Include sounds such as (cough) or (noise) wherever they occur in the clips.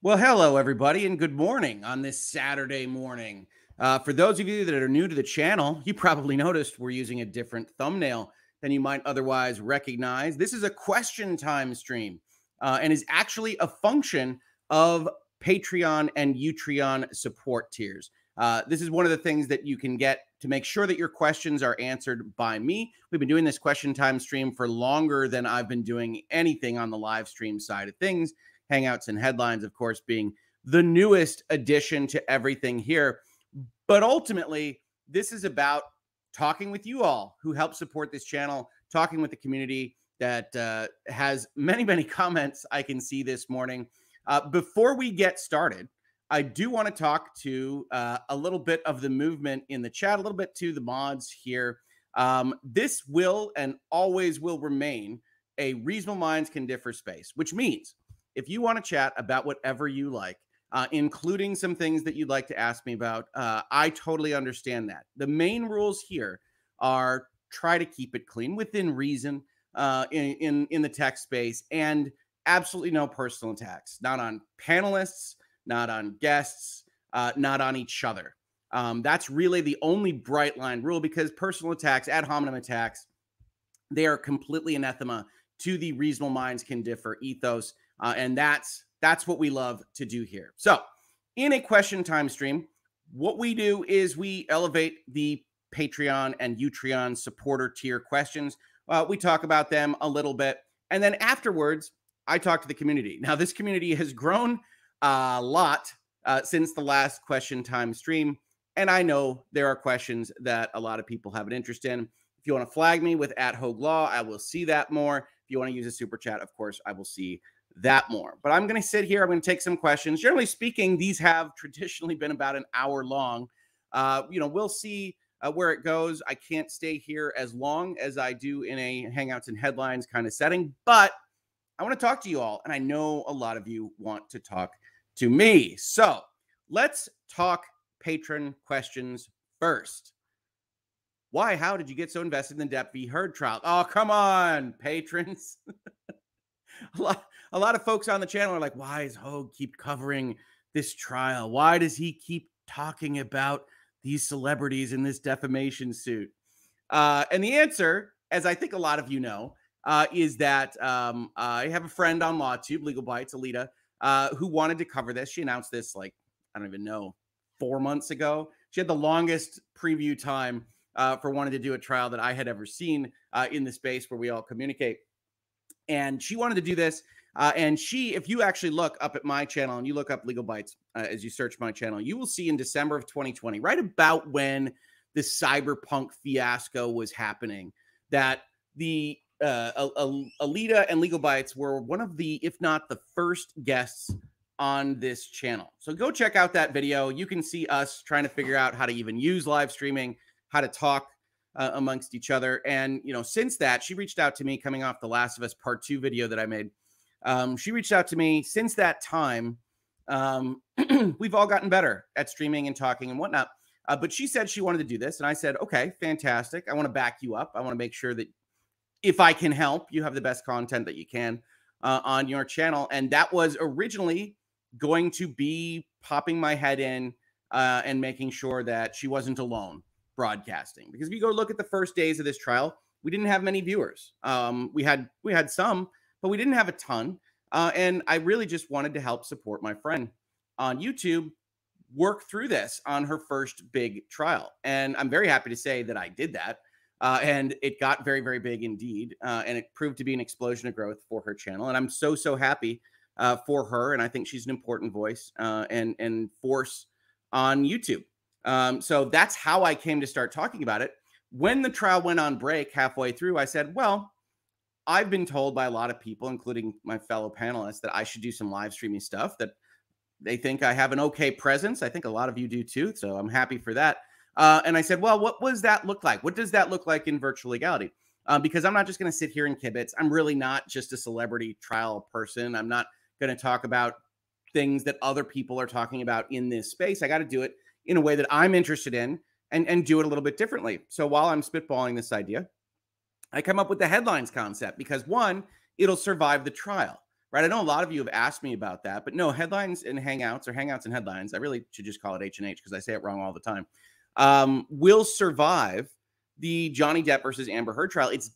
Well, hello, everybody, and good morning on this Saturday morning. Uh, for those of you that are new to the channel, you probably noticed we're using a different thumbnail than you might otherwise recognize. This is a question time stream uh, and is actually a function of Patreon and Utreon support tiers. Uh, this is one of the things that you can get to make sure that your questions are answered by me. We've been doing this question time stream for longer than I've been doing anything on the live stream side of things. Hangouts and headlines, of course, being the newest addition to everything here. But ultimately, this is about talking with you all who help support this channel, talking with the community that uh, has many, many (laughs) comments I can see this morning. Uh, before we get started, I do want to talk to uh, a little bit of the movement in the chat, a little bit to the mods here. Um, this will and always will remain a reasonable minds can differ space, which means if you want to chat about whatever you like, uh, including some things that you'd like to ask me about, uh, I totally understand that. The main rules here are try to keep it clean within reason uh, in, in in the tech space, and absolutely no personal attacks, not on panelists, not on guests, uh, not on each other. Um, that's really the only bright line rule because personal attacks, ad hominem attacks, they are completely anathema to the reasonable minds can differ ethos uh, and that's that's what we love to do here. So, in a question time stream, what we do is we elevate the Patreon and Utreon supporter tier questions. Uh, we talk about them a little bit, and then afterwards, I talk to the community. Now, this community has grown a lot uh, since the last question time stream, and I know there are questions that a lot of people have an interest in. If you want to flag me with at Hoeg Law, I will see that more. If you want to use a super chat, of course, I will see that more. But I'm going to sit here. I'm going to take some questions. Generally speaking, these have (laughs) traditionally been about an hour long. Uh, you know, we'll see uh, where it goes. I can't stay here as long as I do in a Hangouts and Headlines kind of setting, but I want to talk to you all. And I know a lot of you want to talk to me. So let's talk patron questions first. Why? How did you get so invested in the Depp v. Heard trial? Oh, come on, patrons. (laughs) a lot, a lot of folks on the channel are like, why is Hoeg keep covering this trial? Why does he keep talking about these celebrities in this defamation suit? Uh, and the answer, as I think a lot of you know, uh, is that um, I have a friend on LawTube, Legal Bytes, Alyte, uh, who wanted to cover this. She announced this like, I don't even know, four months ago. She had the longest preview time uh, for wanting to do a trial that I had ever seen uh, in the space where we all communicate and she wanted to do this. Uh, and she, if you actually look up at my channel and you look up Legal Bytes uh, as you search my channel, you will see in December of 2020, right about when the cyberpunk fiasco was happening, that the uh, Alyte and Legal Bytes were one of the, if not the first guests on this channel. So go check out that video. You can see us trying to figure out how to even use live streaming, how to talk uh, amongst each other. And, you know, since that, she reached out to me coming off the Last of Us Part Two video that I made. Um, she reached out to me since that time. Um, (clears throat) we've all gotten better at streaming and talking and whatnot. Uh, but she said she wanted to do this. And I said, okay, fantastic. I want to back you up. I want to make sure that if I can help, you have the best content that you can uh, on your channel. And that was originally going to be popping my head in uh, and making sure that she wasn't alone broadcasting because if you go look at the first days of this trial we didn't have many viewers um, we had we had some but we didn't have a ton uh, and i really just wanted to help support my friend on youtube work through this on her first big trial and i'm very happy to say that i did that uh, and it got very very big indeed uh, and it proved to be an explosion of growth for her channel and i'm so so happy uh, for her and i think she's an important voice uh, and and force on youtube um, so that's how I came to start talking about it. When the trial went on break halfway through, I said, well, I've been told by a lot of people, including my fellow panelists, that I should do some live streaming stuff, that they think I have an okay presence. I think a lot of you do too. So I'm happy for that. Uh, and I said, well, what does that look like? What does that look like in virtual legality? Uh, because I'm not just going to sit here and kibitz. I'm really not just a celebrity trial person. I'm not going to talk about things that other people are talking about in this space. I got to do it in a way that I'm interested in and, and do it a little bit differently. So while I'm spitballing this idea, I come up with the headlines concept because one, it'll survive the trial. right? I know a lot of you have asked me about that, but no, headlines and hangouts or hangouts and headlines, I really should just call it H and H because I say it wrong all the time. Um, will survive the Johnny Depp versus Amber Heard trial. It's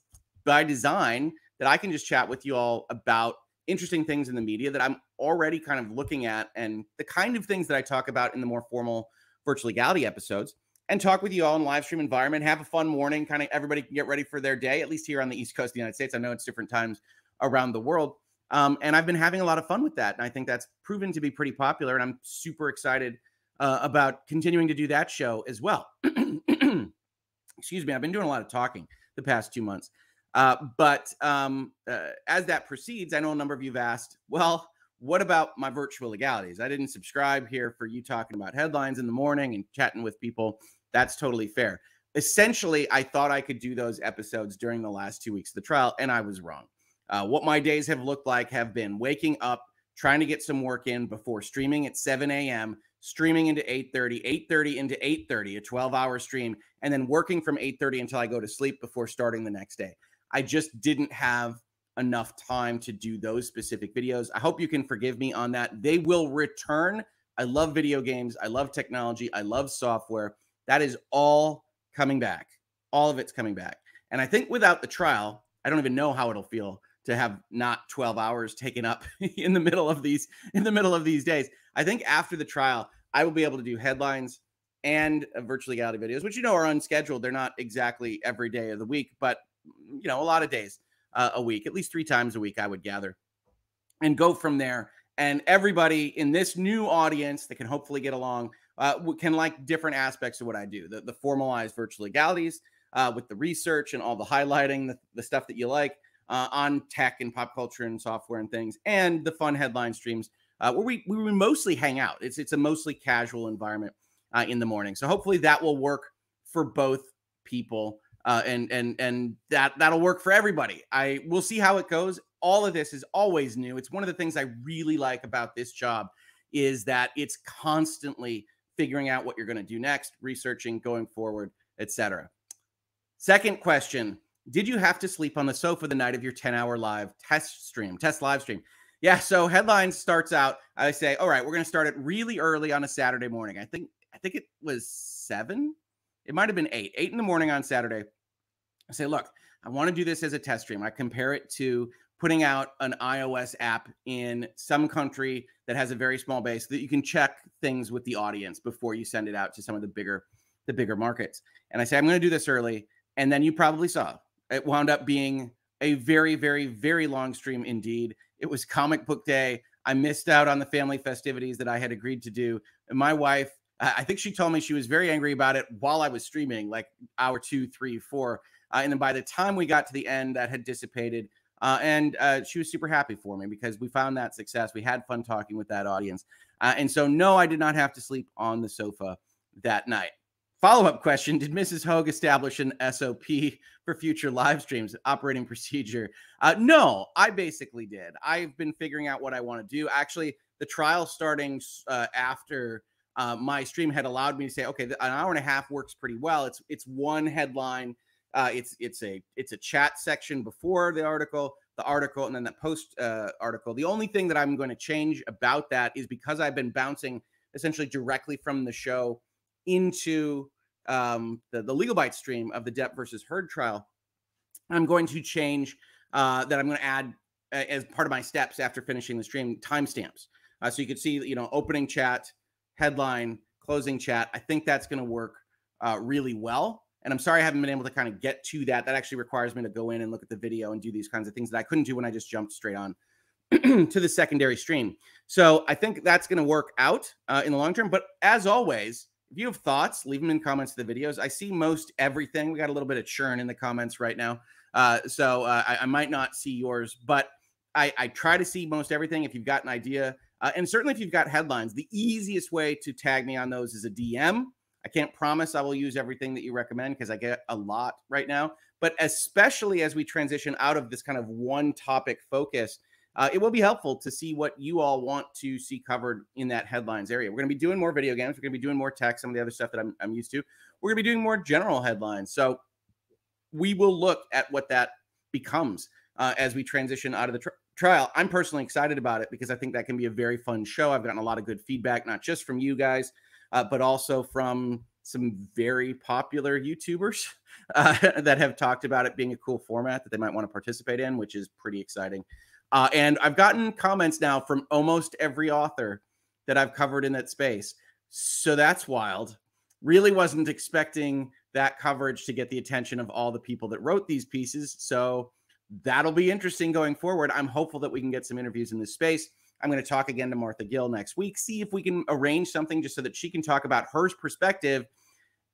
by design that I can just chat with you all about interesting things in the media that I'm already kind of looking at and the kind of things that I talk about in the more formal virtual legality episodes and talk with you all in live stream environment. Have a fun morning. Kind of everybody can get ready for their day, at least here on the East Coast of the United States. I know it's different times around the world. Um, and I've been having a lot of fun with that. And I think that's proven to be pretty popular. And I'm super excited uh, about continuing to do that show as well. (clears throat) Excuse me. I've been doing a lot of talking the past two months. Uh, but um, uh, as that proceeds, I know a number of you have asked, well, what about my virtual legalities? I didn't subscribe here for you talking about headlines in the morning and chatting with people. That's totally fair. Essentially, I thought I could do those episodes during the last two weeks of the trial, and I was wrong. Uh, what my days have looked like have been waking up, trying to get some work in before streaming at 7 a.m., streaming into 8:30, 8:30 into 8:30, a 12-hour stream, and then working from 8:30 until I go to sleep before starting the next day. I just didn't have enough time to do those specific videos. I hope you can forgive me on that. They will return. I love video games. I love technology. I love software. That is all coming back. All of it's coming back. And I think without the trial, I don't even know how it'll feel to have not 12 hours taken up (laughs) in the middle of these in the middle of these days. I think after the trial, I will be able to do headlines and uh, virtual legality videos, which you know are unscheduled. They're not exactly every day of the week, but you know, a lot of days uh, a week, at least three times a week, I would gather, and go from there. And everybody in this new audience that can hopefully get along uh, can like different aspects of what I do the, the formalized virtual legalities uh, with the research and all the highlighting, the, the stuff that you like uh, on tech and pop culture and software and things, and the fun headline streams uh, where we, we mostly hang out. It's, it's a mostly casual environment uh, in the morning. So hopefully that will work for both people uh, and and and that that'll work for everybody. I we'll see how it goes. All of this is always new. It's one of the things I really like about this job is that it's constantly figuring out what you're going to do next, researching, going forward, etc. Second question: Did you have to sleep on the sofa the night of your 10-hour live test stream, test live stream? Yeah. So headlines starts out. I say, all right, we're going to start it really early on a Saturday morning. I think I think it was seven it might have been eight, eight in the morning on Saturday. I say, look, I want to do this as a test stream. I compare it to putting out an iOS app in some country that has a very small base that you can check things with the audience before you send it out to some of the bigger the bigger markets. And I say I'm going to do this early and then you probably saw it wound up being a very very very long stream indeed. It was comic book day. I missed out on the family festivities that I had agreed to do. And my wife I think she told me she was very angry about it while I was streaming, like hour two, three, four. Uh, and then by the time we got to the end, that had dissipated. Uh, and uh, she was super happy for me because we found that success. We had fun talking with that audience. Uh, and so, no, I did not have to sleep on the sofa that night. Follow up question Did Mrs. Hoeg establish an SOP for future live streams, operating (laughs) procedure? Uh, no, I basically did. I've been figuring out what I want to do. Actually, the trial starting uh, after uh, my stream had allowed me to say, okay, an hour and a half works pretty well. It's it's one headline. Uh, it's it's a it's a chat section before the article, the article, and then the post uh, article. The only thing that I'm going to change about that is because I've been bouncing essentially directly from the show into um, the the legal bite stream of the Depp versus Heard trial. I'm going to change uh, that. I'm going to add as part of my steps after finishing the stream timestamps, uh, so you can see you know opening chat headline, closing chat. I think that's going to work uh, really well. And I'm sorry I haven't been able to kind of get to that. That actually requires me to go in and look at the video and do these kinds of things that I couldn't do when I just jumped straight on (clears throat) to the secondary stream. So I think that's going to work out uh, in the long term. But as always, if you have thoughts, leave them in comments to the videos. I see most everything. We got a little bit of churn in the comments right now. Uh, so uh, I, I, might not see yours, but I, I try to see most everything. If you've got an idea, uh, and certainly if you've got headlines, the easiest way to tag me on those is a DM. I can't promise I will use everything that you recommend because I get a lot right now. But especially as we transition out of this kind of one topic focus, uh, it will be helpful to see what you all want to see covered in that headlines area. We're going to be doing more video games. We're going to be doing more tech, some of the other stuff that I'm, I'm used to. We're going to be doing more general headlines. So we will look at what that becomes uh, as we transition out of the trial. I'm personally excited about it because I think that can be a very fun show. I've gotten a lot of good feedback, not just from you guys, uh, but also from some very popular YouTubers (laughs) uh, that have talked about it being a cool format that they might want to participate in, which is pretty exciting. Uh, and I've gotten comments now from almost every author that I've covered in that space. So that's wild. Really wasn't expecting that coverage to get the attention of all the people that wrote these pieces. So that'll be interesting going forward. I'm hopeful that we can get some interviews in this space. I'm going to talk again to Martha Gill next week, see if we can arrange something just so that she can talk about her perspective.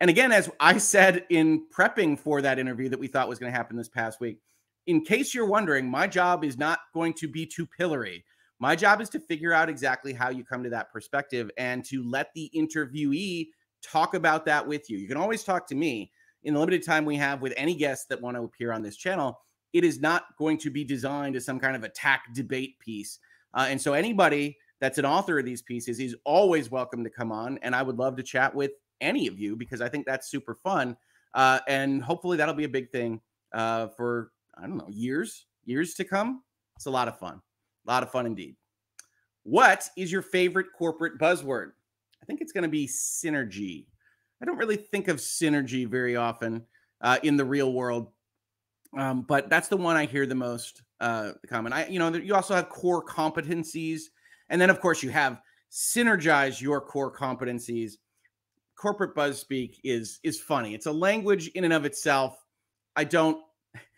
And again, as I said in prepping for that interview that we thought was going to happen this past week, in case you're wondering, my job is not going to be too pillory. My job is to figure out exactly how you come to that perspective and to let the interviewee talk about that with you. You can always talk to me in the limited time we have with any guests that want to appear on this channel. It is not going to be designed as some kind of attack debate piece. Uh, and so anybody that's an author of these pieces is always welcome to come on. And I would love to chat with any of you because I think that's super fun. Uh, and hopefully that'll be a big thing uh, for I don't know, years, years to come. It's a lot of fun. A lot of fun indeed. What is your favorite corporate buzzword? I think it's going to be synergy. I don't really think of synergy very often uh, in the real world, um, but that's the one I hear the most uh, common. I, you know, you also have core competencies, and then of course you have synergize your core competencies. Corporate buzz speak is is funny. It's a language in and of itself. I don't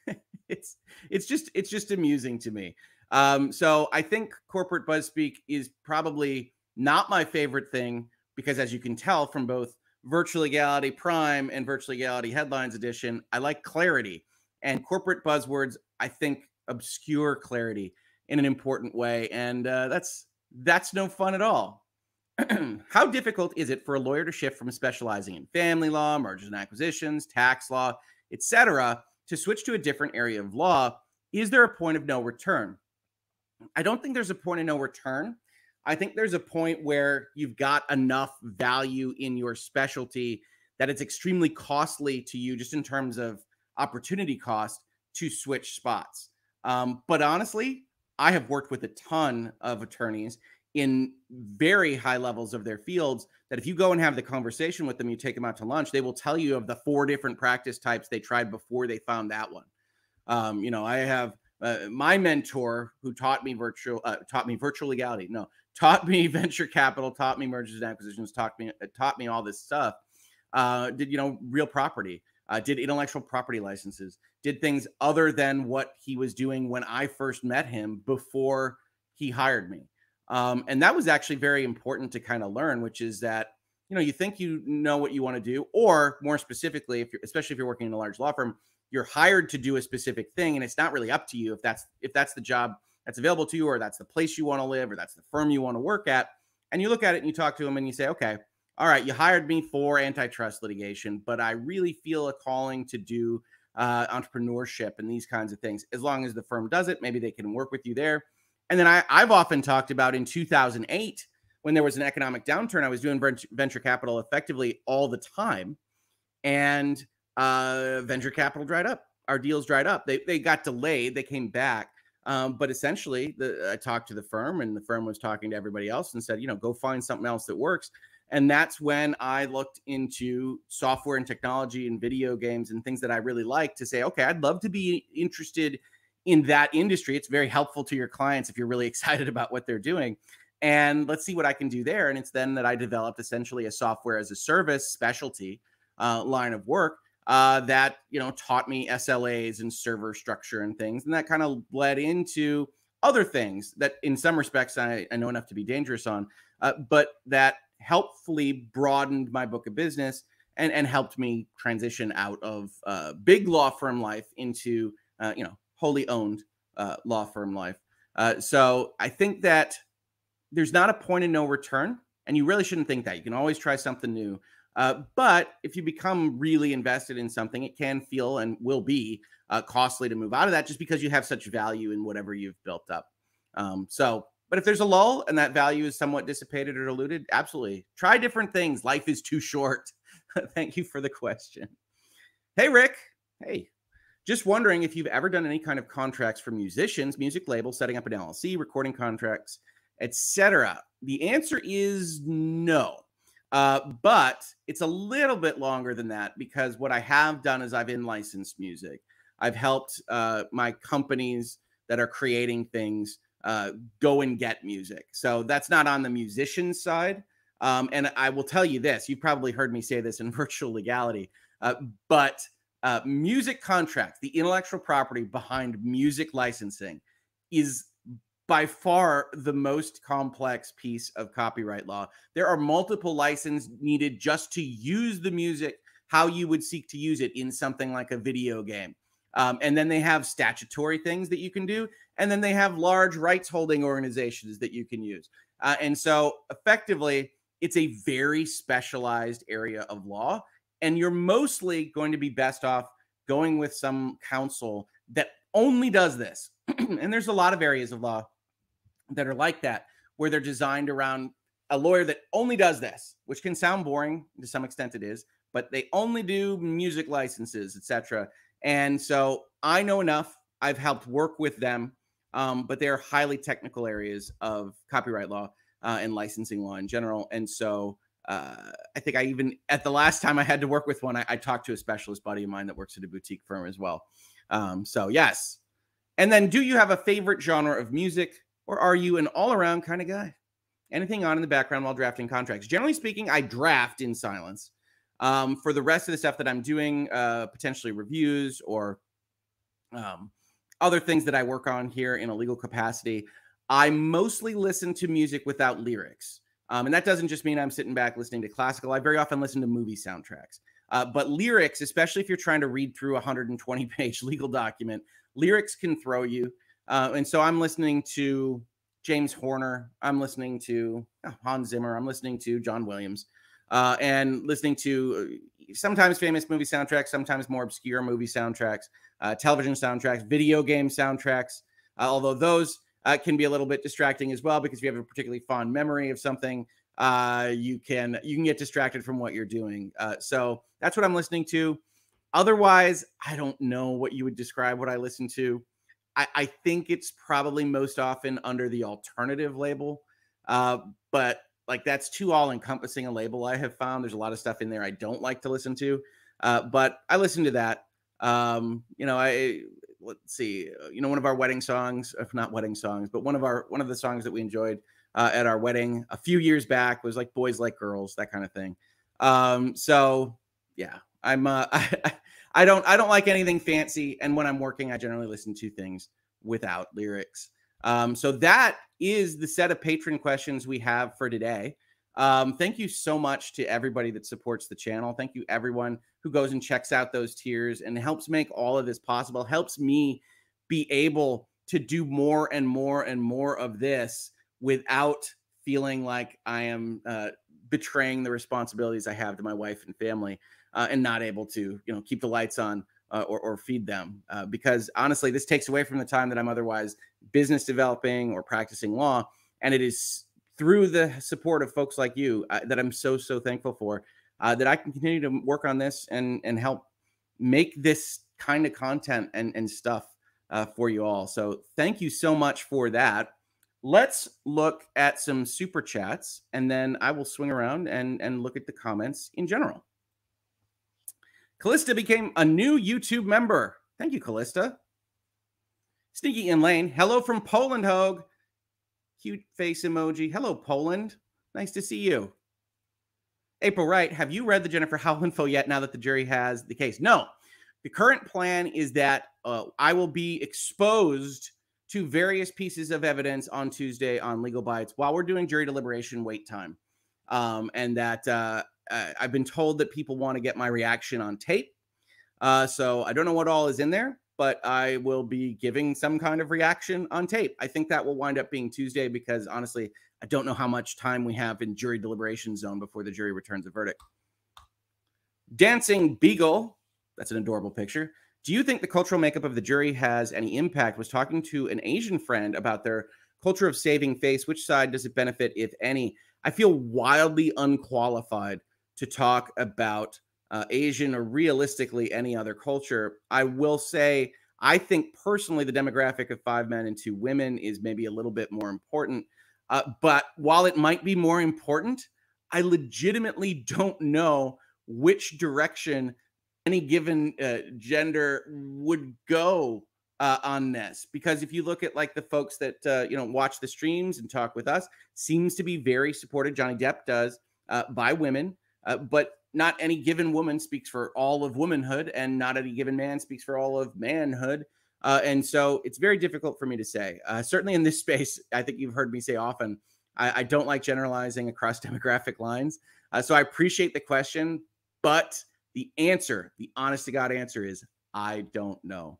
(laughs) it's it's just it's just amusing to me. Um, so I think corporate buzz speak is probably not my favorite thing because, as you can tell from both Virtual Legality Prime and Virtual Legality Headlines Edition, I like clarity and corporate buzzwords. I think obscure clarity in an important way, and uh, that's that's no fun at all. (clears throat) How difficult is it for a lawyer to shift from specializing in family law, mergers and acquisitions, tax law, etc., to switch to a different area of law, is there a point of no return? I don't think there's a point of no return. I think there's a point where you've got enough value in your specialty that it's extremely costly to you just in terms of opportunity cost to switch spots. Um, but honestly, I have worked with a ton of attorneys in very high levels of their fields that if you go and have the conversation with them, you take them out to lunch, they will tell you of the four different practice types they tried before they found that one. Um, you know, I have uh, my mentor who taught me virtual, uh, taught me virtual legality. No, (laughs) taught me venture capital, taught me mergers and acquisitions, taught me, uh, taught me all this stuff. Uh, did you know real property? Uh, did intellectual property licenses? Did things other than what he was doing when I first met him before he hired me. Um, and that was actually very important to kind of learn, which is that you know you think you know what you want to do, or more specifically, if you're especially if you're working in a large law firm, you're hired to do a specific thing, and it's not really up to you if that's if that's the job that's available to you, or that's the place you want to live, or that's the firm you want to work at. And you look at it and you talk to them and you say, okay, all right, you hired me for antitrust litigation, but I really feel a calling to do uh, entrepreneurship and these kinds of things. As long as the firm does it, maybe they can work with you there. And then I, I've often talked about in 2008 when there was an economic downturn, I was doing venture capital effectively all the time, and uh, venture capital dried up. Our deals dried up. They they got delayed. They came back. Um, but essentially, the, I talked to the firm, and the firm was talking to everybody else and said, you know, go find something else that works. And that's when I looked into software and technology and video games and things that I really like to say, okay, I'd love to be interested in that industry. It's very helpful to your clients if you're really (laughs) excited about what they're doing. And let's see what I can do there. And it's then that I developed essentially a software as a service specialty uh, line of work uh, that you know taught me SLAs and server structure and things, and that kind of led into other things that, in some respects, I, I know enough to be dangerous on, uh, but that helpfully broadened my book of business and and helped me transition out of uh, big law firm life into uh, you know wholly owned uh, law firm life. Uh, so I think that there's not a point of no return, and you really shouldn't think that. You can always try something new. Uh, but if you become really invested in something, it can feel and will be uh, costly to move out of that just because you have such value in whatever you've built up. Um, so, but if there's a lull and that value is somewhat dissipated or diluted, absolutely try different things. Life is too short. (laughs) Thank you for the question. Hey, Rick. Hey, Just wondering if you've ever done any kind of contracts for musicians, music labels, setting up an LLC, recording contracts, etc. The answer is no. Uh, but it's a little bit longer than that because what I have done is I've in licensed music. I've helped uh, my companies that are creating things uh, go and get music. So that's not on the musician side. Um, and I will tell you this you've probably heard me say this in (laughs) virtual legality, uh, but uh, music contracts, the intellectual property behind music licensing, is by far the most complex piece of copyright law. There are multiple licenses needed just to use the music how you would seek to use it in something like a video game. Um, and then they have statutory things that you can do. And then they have large rights holding organizations that you can use. Uh, and so effectively, it's a very specialized area of law. And you're mostly going to be best off going with some counsel that only does this. (clears throat) and there's a lot of areas of law that are like that, where they're designed around a lawyer that only does this, which can sound boring to some extent it is, but they only do music licenses, etc. And so I know enough. I've helped work with them, um, but they're highly technical areas of copyright law uh, and licensing law in general. And so uh, I think I even at the last time I had to work with one, I, I, talked to a specialist buddy of mine that works at a boutique firm as well. Um, so yes. And then, do you have a favorite genre of music, or are you an all-around kind of guy? Anything on in the background while drafting contracts? Generally speaking, I draft in silence. Um, for the rest of the stuff that I'm doing, uh, potentially reviews or um, other things that I work on here in a legal capacity, I mostly listen to music without lyrics. Um, and that doesn't just mean I'm sitting back listening to classical. I very often listen to movie soundtracks. Uh, but lyrics, especially if you're trying to read through a 120 (laughs) page legal document, lyrics can throw you. Uh, and so I'm listening to James Horner. I'm listening to oh, Hans Zimmer. I'm listening to John Williams. Uh, and listening to uh, sometimes famous movie soundtracks, sometimes more obscure movie soundtracks, uh, television soundtracks, video game soundtracks. Uh, although those uh, can be a little bit distracting as well because if you have a particularly fond memory of something, uh, you can you can get distracted from what you're doing. Uh, so that's what I'm listening to. Otherwise, I don't know what you would describe what I listen to. I, I think it's probably most often under the alternative label, uh, but like that's too all encompassing a label. I have found there's a lot of stuff in there I don't like to listen to, uh, but I listen to that. Um, you know, I let's see, uh, you know, one of our wedding songs, if not wedding songs, but one of our one of the songs that we enjoyed uh, at our wedding a few years back was like "Boys Like Girls," that kind of thing. Um, so yeah, I'm uh, (laughs) I, I don't I don't like anything fancy, and when I'm working, I generally listen to things without lyrics. Um, so that is the set of patron questions we have for today. Um, thank you so much to everybody that supports the channel. Thank you, everyone who goes and checks out those tiers and helps make all of this possible, helps me be able to do more and more and more of this without feeling like I am uh, betraying the responsibilities I have to my wife and family uh, and not able to, you know, keep the lights on uh, or, or, feed them. Uh, because honestly, this takes away from the time that I'm otherwise business developing or practicing law. And it is through the support of folks like you uh, that I'm so, so thankful for uh, that I can continue to work on this and and help make this kind of content and and stuff uh, for you all. So thank you so much for that. Let's look at some super chats, and then I will swing around and and look at the comments in general. Callista became a new YouTube member. Thank you, Callista. Sneaky in lane. Hello from Poland, Hoeg. Cute face emoji. Hello, Poland. Nice to see you. April Wright, have you read the Jennifer Howell info yet now that the jury has the case? No. The current plan is that uh, I will be exposed to various pieces of evidence on Tuesday on Legal Bytes while we're doing jury deliberation wait time. Um, and that uh, I've been told that people want to get my reaction on tape. Uh, so I don't know what all is in there, but I will be giving some kind of reaction on tape. I think that will wind up being Tuesday because honestly, I don't know how much time we have in jury deliberation zone before the jury returns a verdict. Dancing Beagle, that's an adorable picture. Do you think the cultural makeup of the jury has any impact? Was talking to an Asian friend about their culture of saving face. Which side does it benefit, if any? I feel wildly unqualified to talk about uh, Asian, or realistically any other culture. I will say, I think personally, the demographic of five men and two women is maybe a little bit more important. Uh, but while it might be more important, I legitimately don't know which direction any given uh, gender would go uh, on this because if you look at like the folks that uh, you know watch the streams and talk with us seems to be very supported johnny depp does uh, by women uh, but not any given woman speaks for all of womanhood and not any given man speaks for all of manhood. Uh, and so it's very difficult for me to say. Uh, certainly in this (laughs) space i think you've heard me say often i, I don't like generalizing across (laughs) demographic lines. So i appreciate the question but the answer the honest to god answer is i don't know.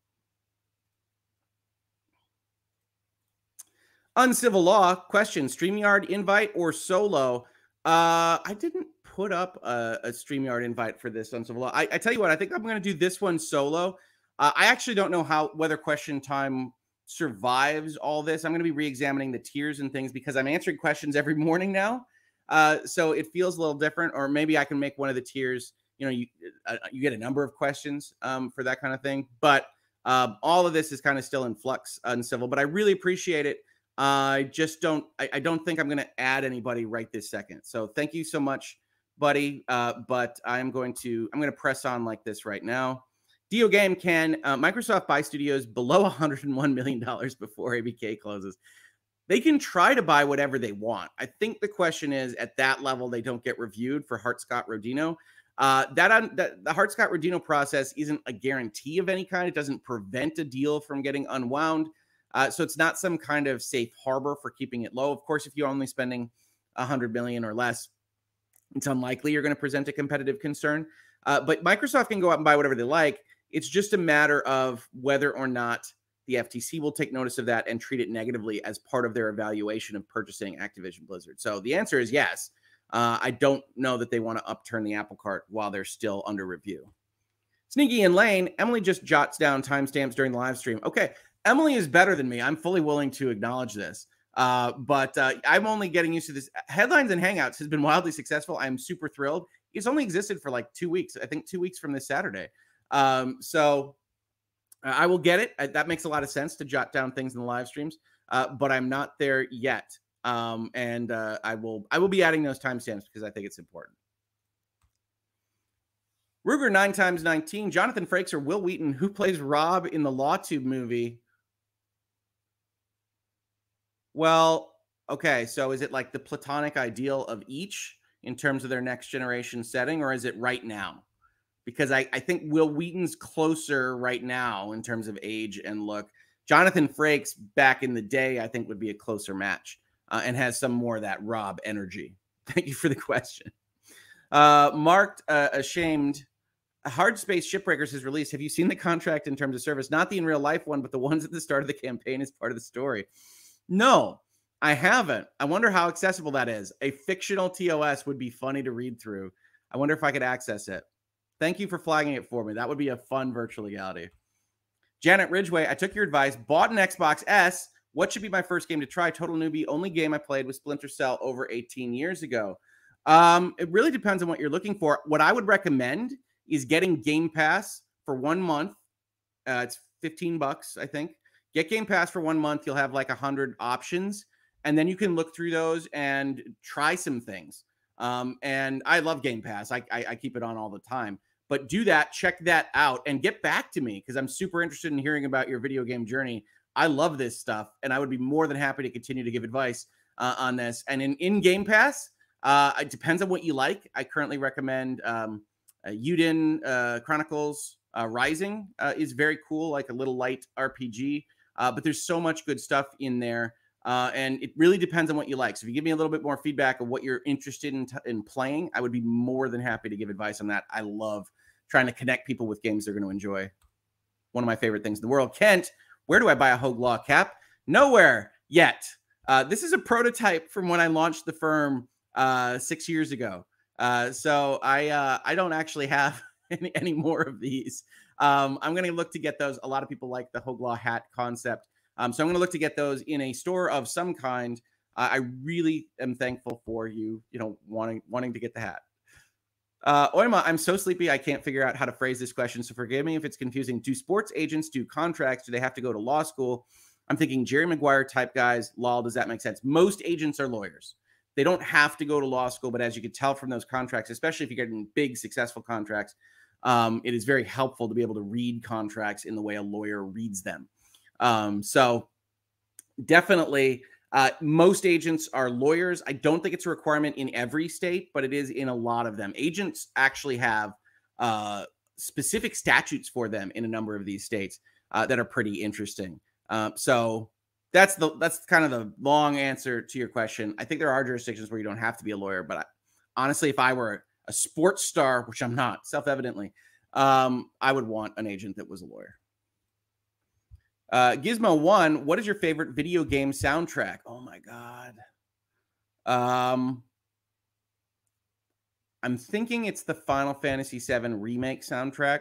Uncivil Law question StreamYard invite or solo? Uh, I didn't put up a, a StreamYard invite for this Uncivil Law. I, I tell you what, I think I'm going to do this one solo. Uh, I actually don't know how whether question time survives all this. I'm going to be re-examining the tiers and things because I'm answering questions every morning now. Uh, so it feels a little different, or maybe I can make one of the tiers. You know, you uh, you get a number of questions um, for that kind of thing. But um, all of this is kind of still in flux, uncivil. But I really appreciate it. I just don't. I, I don't think I'm going to add anybody right this second. So thank you so much, buddy. Uh, but I'm going to. I'm going to press on like this right now. Deal game can uh, Microsoft buy studios below (laughs) 101 million dollars before ABK closes. They can try to buy whatever they want. I think the question is at that level they don't get reviewed for Hart Scott Rodino. Uh, that, un, that the Hart Scott Rodino process isn't a guarantee of any kind. It doesn't prevent a deal from getting unwound. Uh, so it's not some kind of safe harbor for keeping it low. Of course, if you're only spending 100 million or less, it's unlikely you're going to present a competitive concern. Uh, but Microsoft can go out and buy whatever they like. It's just a matter of whether or not the FTC will take notice of that and treat it negatively as part of their evaluation of purchasing Activision Blizzard. So the answer is yes. Uh, I don't know that they want to upturn the apple cart while they're still under review. Sneaky and Lane, Emily just jots down timestamps during the live stream. Okay, Emily is better than me. I'm fully willing to acknowledge this. Uh, but uh, I'm only getting used to this. Headlines and Hangouts has been wildly successful. I'm super thrilled. It's only existed for like two weeks. I think two weeks from this Saturday. Um, so I will get it. I, that makes a lot of sense to jot down things in the live streams. Uh, but I'm not there yet. Um, and uh, I will I will be adding those timestamps because I think it's important. Ruger nine times nineteen. Jonathan Frakes or Wil Wheaton, who plays Rob in the LawTube movie, well, okay. So is it like the platonic ideal of each in terms of their next generation setting, or is it right now? Because I, I think Wil Wheaton's closer right now in terms of age and look. Jonathan Frakes back in the day, I think, would be a closer match uh, and has some more of that Rob energy. (laughs) Thank you for the question. Uh, marked uh, ashamed. Hard Space Shipbreakers has released. Have you seen the contract in terms of service? Not the in real life one, but the (laughs) ones at the start of the campaign as part of the story. No, I haven't. I wonder how accessible that is. A fictional TOS would be funny to read through. I wonder if I could access it. Thank you for flagging it for me. That would be a fun virtual reality. Janet Ridgway, I took your advice, bought an Xbox S. What should be my first game to try? Total newbie. Only game I played was Splinter Cell over 18 years ago. Um, it really depends on what you're looking for. What I would recommend is getting Game Pass for one month. Uh, it's 15 bucks, I think. Get Game Pass for one month. You'll have like a hundred options, and then you can look through those and try some things. Um, and I love Game Pass. I, I, I keep it on all the time. But do that, check that out, and get back to me because I'm super interested in hearing about your video game journey. I love this stuff, and I would be more than happy to continue to give advice uh, on this. And in, in Game Pass, uh, it depends on what you like. I currently recommend um, uh, uh, Chronicles uh, Rising uh, is very cool, like a little light RPG. Uh, but there's so much good stuff in there. Uh, and it really depends on what you like. So if you give me a little bit more feedback of what you're interested in, t- in playing, I would be more than happy to give advice on that. I love trying to connect people with games they're going to enjoy. One of my favorite things in the world. Kent, where do I buy a Hoeg Law cap? Nowhere yet. Uh, this is a prototype from when I launched the firm uh, six years ago. Uh, so I uh, I don't actually have (laughs) any, any more of these. Um, I'm going to look to get those. A lot of people like the Hoeglaw hat concept. Um, so I'm going to look to get those in a store of some kind. Uh, I really am thankful for you, you know, wanting wanting to get the hat. Uh, Oima, I'm so sleepy I can't figure out how to phrase this question, so forgive me if it's confusing. Do sports agents do contracts? Do they have to go to law school? I'm thinking Jerry Maguire type guys. Law, does that make sense? Most agents are lawyers. They don't have to go to law school, but as you can tell from those contracts, especially if you're getting big, successful contracts, um, it is very helpful to be able to read contracts in the way a lawyer reads them. Um, so definitely, uh, most agents are lawyers. I don't think it's a requirement in every state, but it is in a lot of them. Agents actually have uh, specific statutes for them in a number of these states uh, that are pretty interesting. Uh, so that's the that's kind of the long answer to your question. I think there are jurisdictions where you don't have to be a lawyer, but I, honestly, if I were a sports star, which I'm not, self evidently, um, I would want an agent that was a lawyer. Uh, Gizmo one, what is your favorite video game soundtrack? Oh my god. Um, I'm thinking it's the Final Fantasy VII remake soundtrack.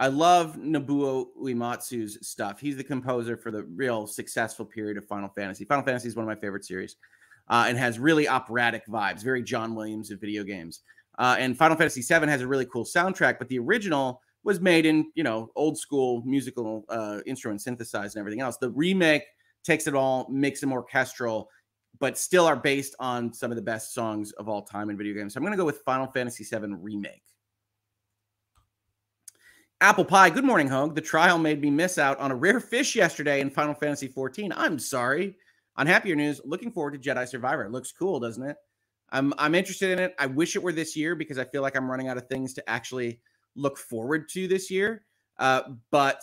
I love Nobuo Uematsu's stuff. He's the composer for the real successful period of Final Fantasy. Final Fantasy is one of my favorite series, uh, and has really operatic vibes, very John Williams of video games. Uh, and Final Fantasy VII has a really cool soundtrack, but the original was made in you know old school musical uh, instruments synthesized and everything else. The remake takes it all, makes them orchestral, but still are based on some of the best songs of all time in video games. So I'm going to go with Final Fantasy VII remake. Apple pie. Good morning, Hoeg. The trial made me miss out on a rare fish yesterday in Final Fantasy 14. I'm sorry. On happier news, looking forward to Jedi Survivor. It looks cool, doesn't it? I'm I'm interested in it. I wish it were this year because I feel like I'm running out of things to actually look forward to this year. Uh, but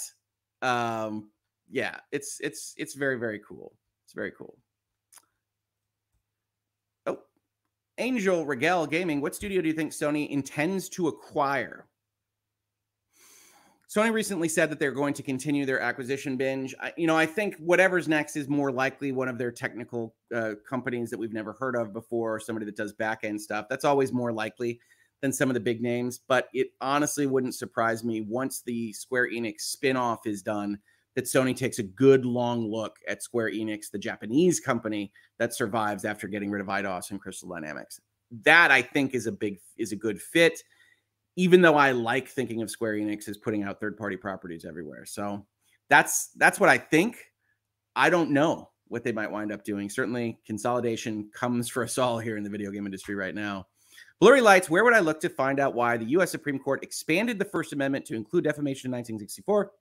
um, yeah, it's it's it's very very cool. It's very cool. Oh, Angel Regal Gaming. What studio do you think Sony intends to acquire? Sony recently said that they're going to continue their acquisition binge. I, you know, I think whatever's next is more likely one of their technical uh, companies that we've never heard of before, somebody that does back end stuff. That's always more likely than some of the big names. But it honestly wouldn't surprise me once the Square Enix spinoff is done that Sony takes a good long look at Square Enix, the Japanese company that survives after getting rid of Eidos and Crystal Dynamics. That I think is a big is a good fit, even though I like thinking of Square Enix as putting out third party properties everywhere. So that's that's what I think. I don't know what they might wind up doing. Certainly, consolidation comes for us all here in the video game industry right now. Blurry Lights, where would I look to find out why the U.S. Supreme Court expanded the First Amendment to include defamation in 1964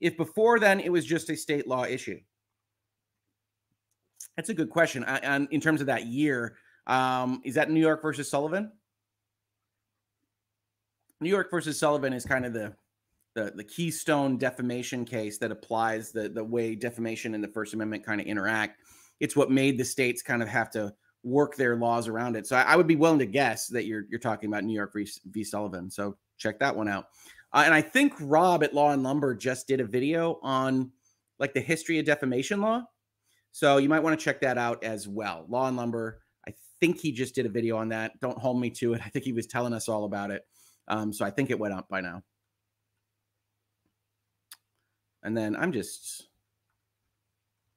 if before then it was just a state law issue? That's a good question. And in terms of that year, um, is that New York versus Sullivan? New York versus Sullivan is kind of the, the the, keystone defamation case that applies the the way defamation and the First Amendment kind of interact. It's what made the states kind of have to work their laws around it. So I, I, would be willing to guess that you're you're talking about New York v, v Sullivan. So check that one out. Uh, and I think Rob at Law and Lumber just did a video on like the history of defamation law. So you might want to check that out as well. Law and Lumber. I think he just did a video on that. Don't hold me to it. (laughs) I think he was telling us all about it. Um, so I think it went up by now. And then I'm just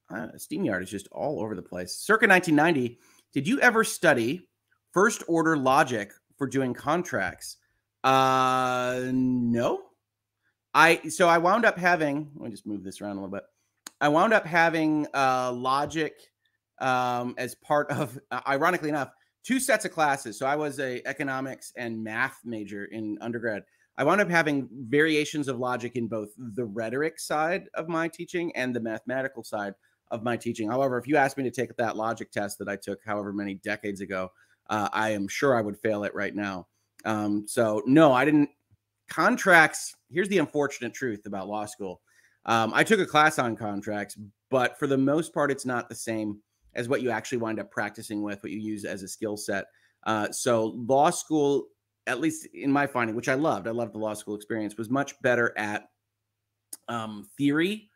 uh, StreamYard is just all over the place. Circa 1990 did you ever study first order logic for doing contracts? Uh, no. I so I wound up having. Let me just move this around a little bit. I wound up having uh, logic um, as part of, uh, ironically enough, two sets of classes. So I was a economics and math major in undergrad. I wound up having variations of logic in both the rhetoric side of my teaching and the mathematical side of my teaching. However, if you asked me to take that logic test that I took however many decades ago, uh, I am sure I would fail it right now. Um, so, no, I didn't. Contracts, here's the unfortunate truth about law school. Um, I took a class on contracts, but for the most part, it's not the same as what you actually wind up practicing with, what you use as a skill set. Uh, so, law school, at least in my finding, which I loved, I loved the law school experience, was much better at um, theory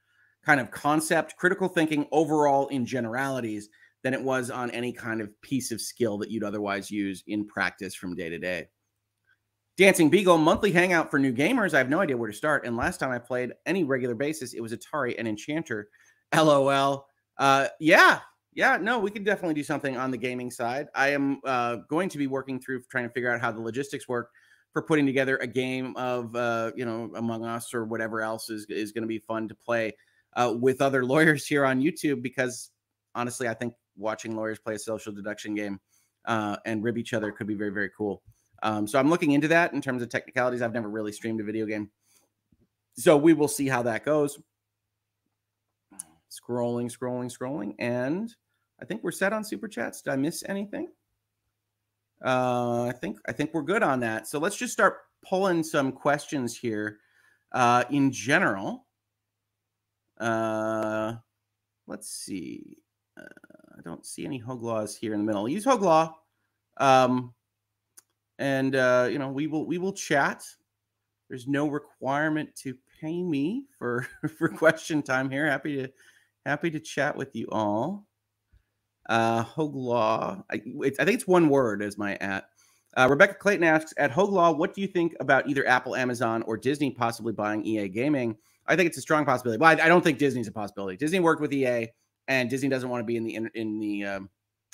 kind of concept, critical thinking overall in generalities than it was on any kind of piece of skill that you'd otherwise use in practice from day to day. Dancing Beagle monthly hangout for new gamers. I have no idea where to start. And last time I played any regular basis, it was Atari and Enchanter. (laughs) LOL. Uh, yeah, Yeah, no, we could definitely do something on the gaming side. I am uh, going to be working through trying to figure out how the logistics work for putting together a game of uh, you know Among Us or whatever else is is going to be fun to play uh, with other (laughs) lawyers here on YouTube because honestly, I think watching lawyers play a social deduction game uh, and rib each other could be very very cool. Um, so I'm looking into that in terms of technicalities. I've never really streamed a video game, so we will see how that goes. Scrolling, scrolling, scrolling, and I think we're set on super chats. Did I miss anything? Uh, I think I think we're good on that. So let's just start pulling some questions here. Uh, in general, uh, let's see. Uh, I don't see any Hoeglaws here in the middle. Use Hoeglaw, um, and uh, you know we will we will chat. There's no requirement to pay me for (laughs) for question time here. Happy to happy to chat with you all. Uh, Hoeglaw. I, I think it's one word as my at. Uh, Rebecca Clayton asks, at Hoeglaw, what do you think about either Apple, Amazon, or Disney possibly buying EA Gaming? I think it's a strong possibility. Well, I, I don't think Disney's a possibility. Disney worked with EA, and Disney doesn't want to be in the in, in the um,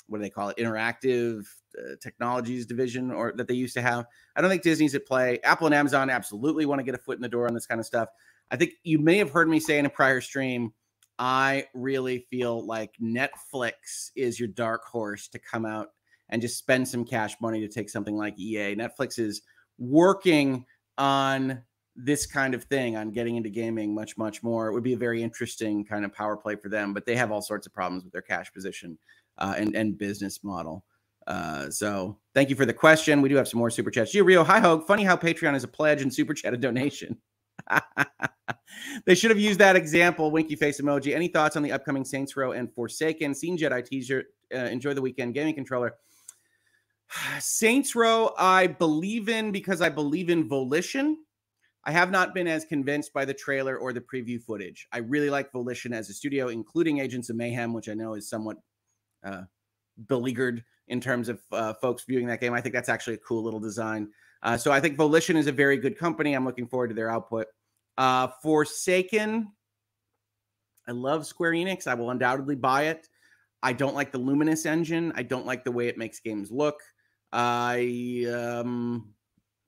what do they call it? Interactive uh, technologies division, or that they used to have. I don't think Disney's at play. Apple and Amazon absolutely want to get a foot in the door on this kind of stuff. I think you may have heard me say in a prior stream I really feel like Netflix is your dark horse to come out and just spend some cash money to take something like EA. Netflix is working on this kind of thing, on getting into gaming much, much more. It would be a very interesting kind of power play for them, but they have all sorts of problems with their cash position uh, and, and business model. Uh, so thank you for the question. We do have some more super chats. Gio Rio, hi Hoeg. Funny how Patreon is a pledge and super chat a donation. (laughs) they should have used that example, winky face emoji. Any thoughts on the upcoming Saints Row and Forspoken? Seen Jedi teaser. Uh, enjoy the weekend. Gaming controller. (sighs) Saints Row, I believe in because I believe in Volition. I have not been as convinced by the trailer or the preview footage. I really like Volition as a studio, including Agents of Mayhem, which I know is somewhat uh, beleaguered in terms of uh, folks viewing that game. I think that's actually a cool little design. Uh, so I think Volition is a very good company. I'm looking forward to their output. Uh, Forspoken, I love Square Enix. I will undoubtedly buy it. I don't like the Luminous engine. I don't like the way it makes games look. I um,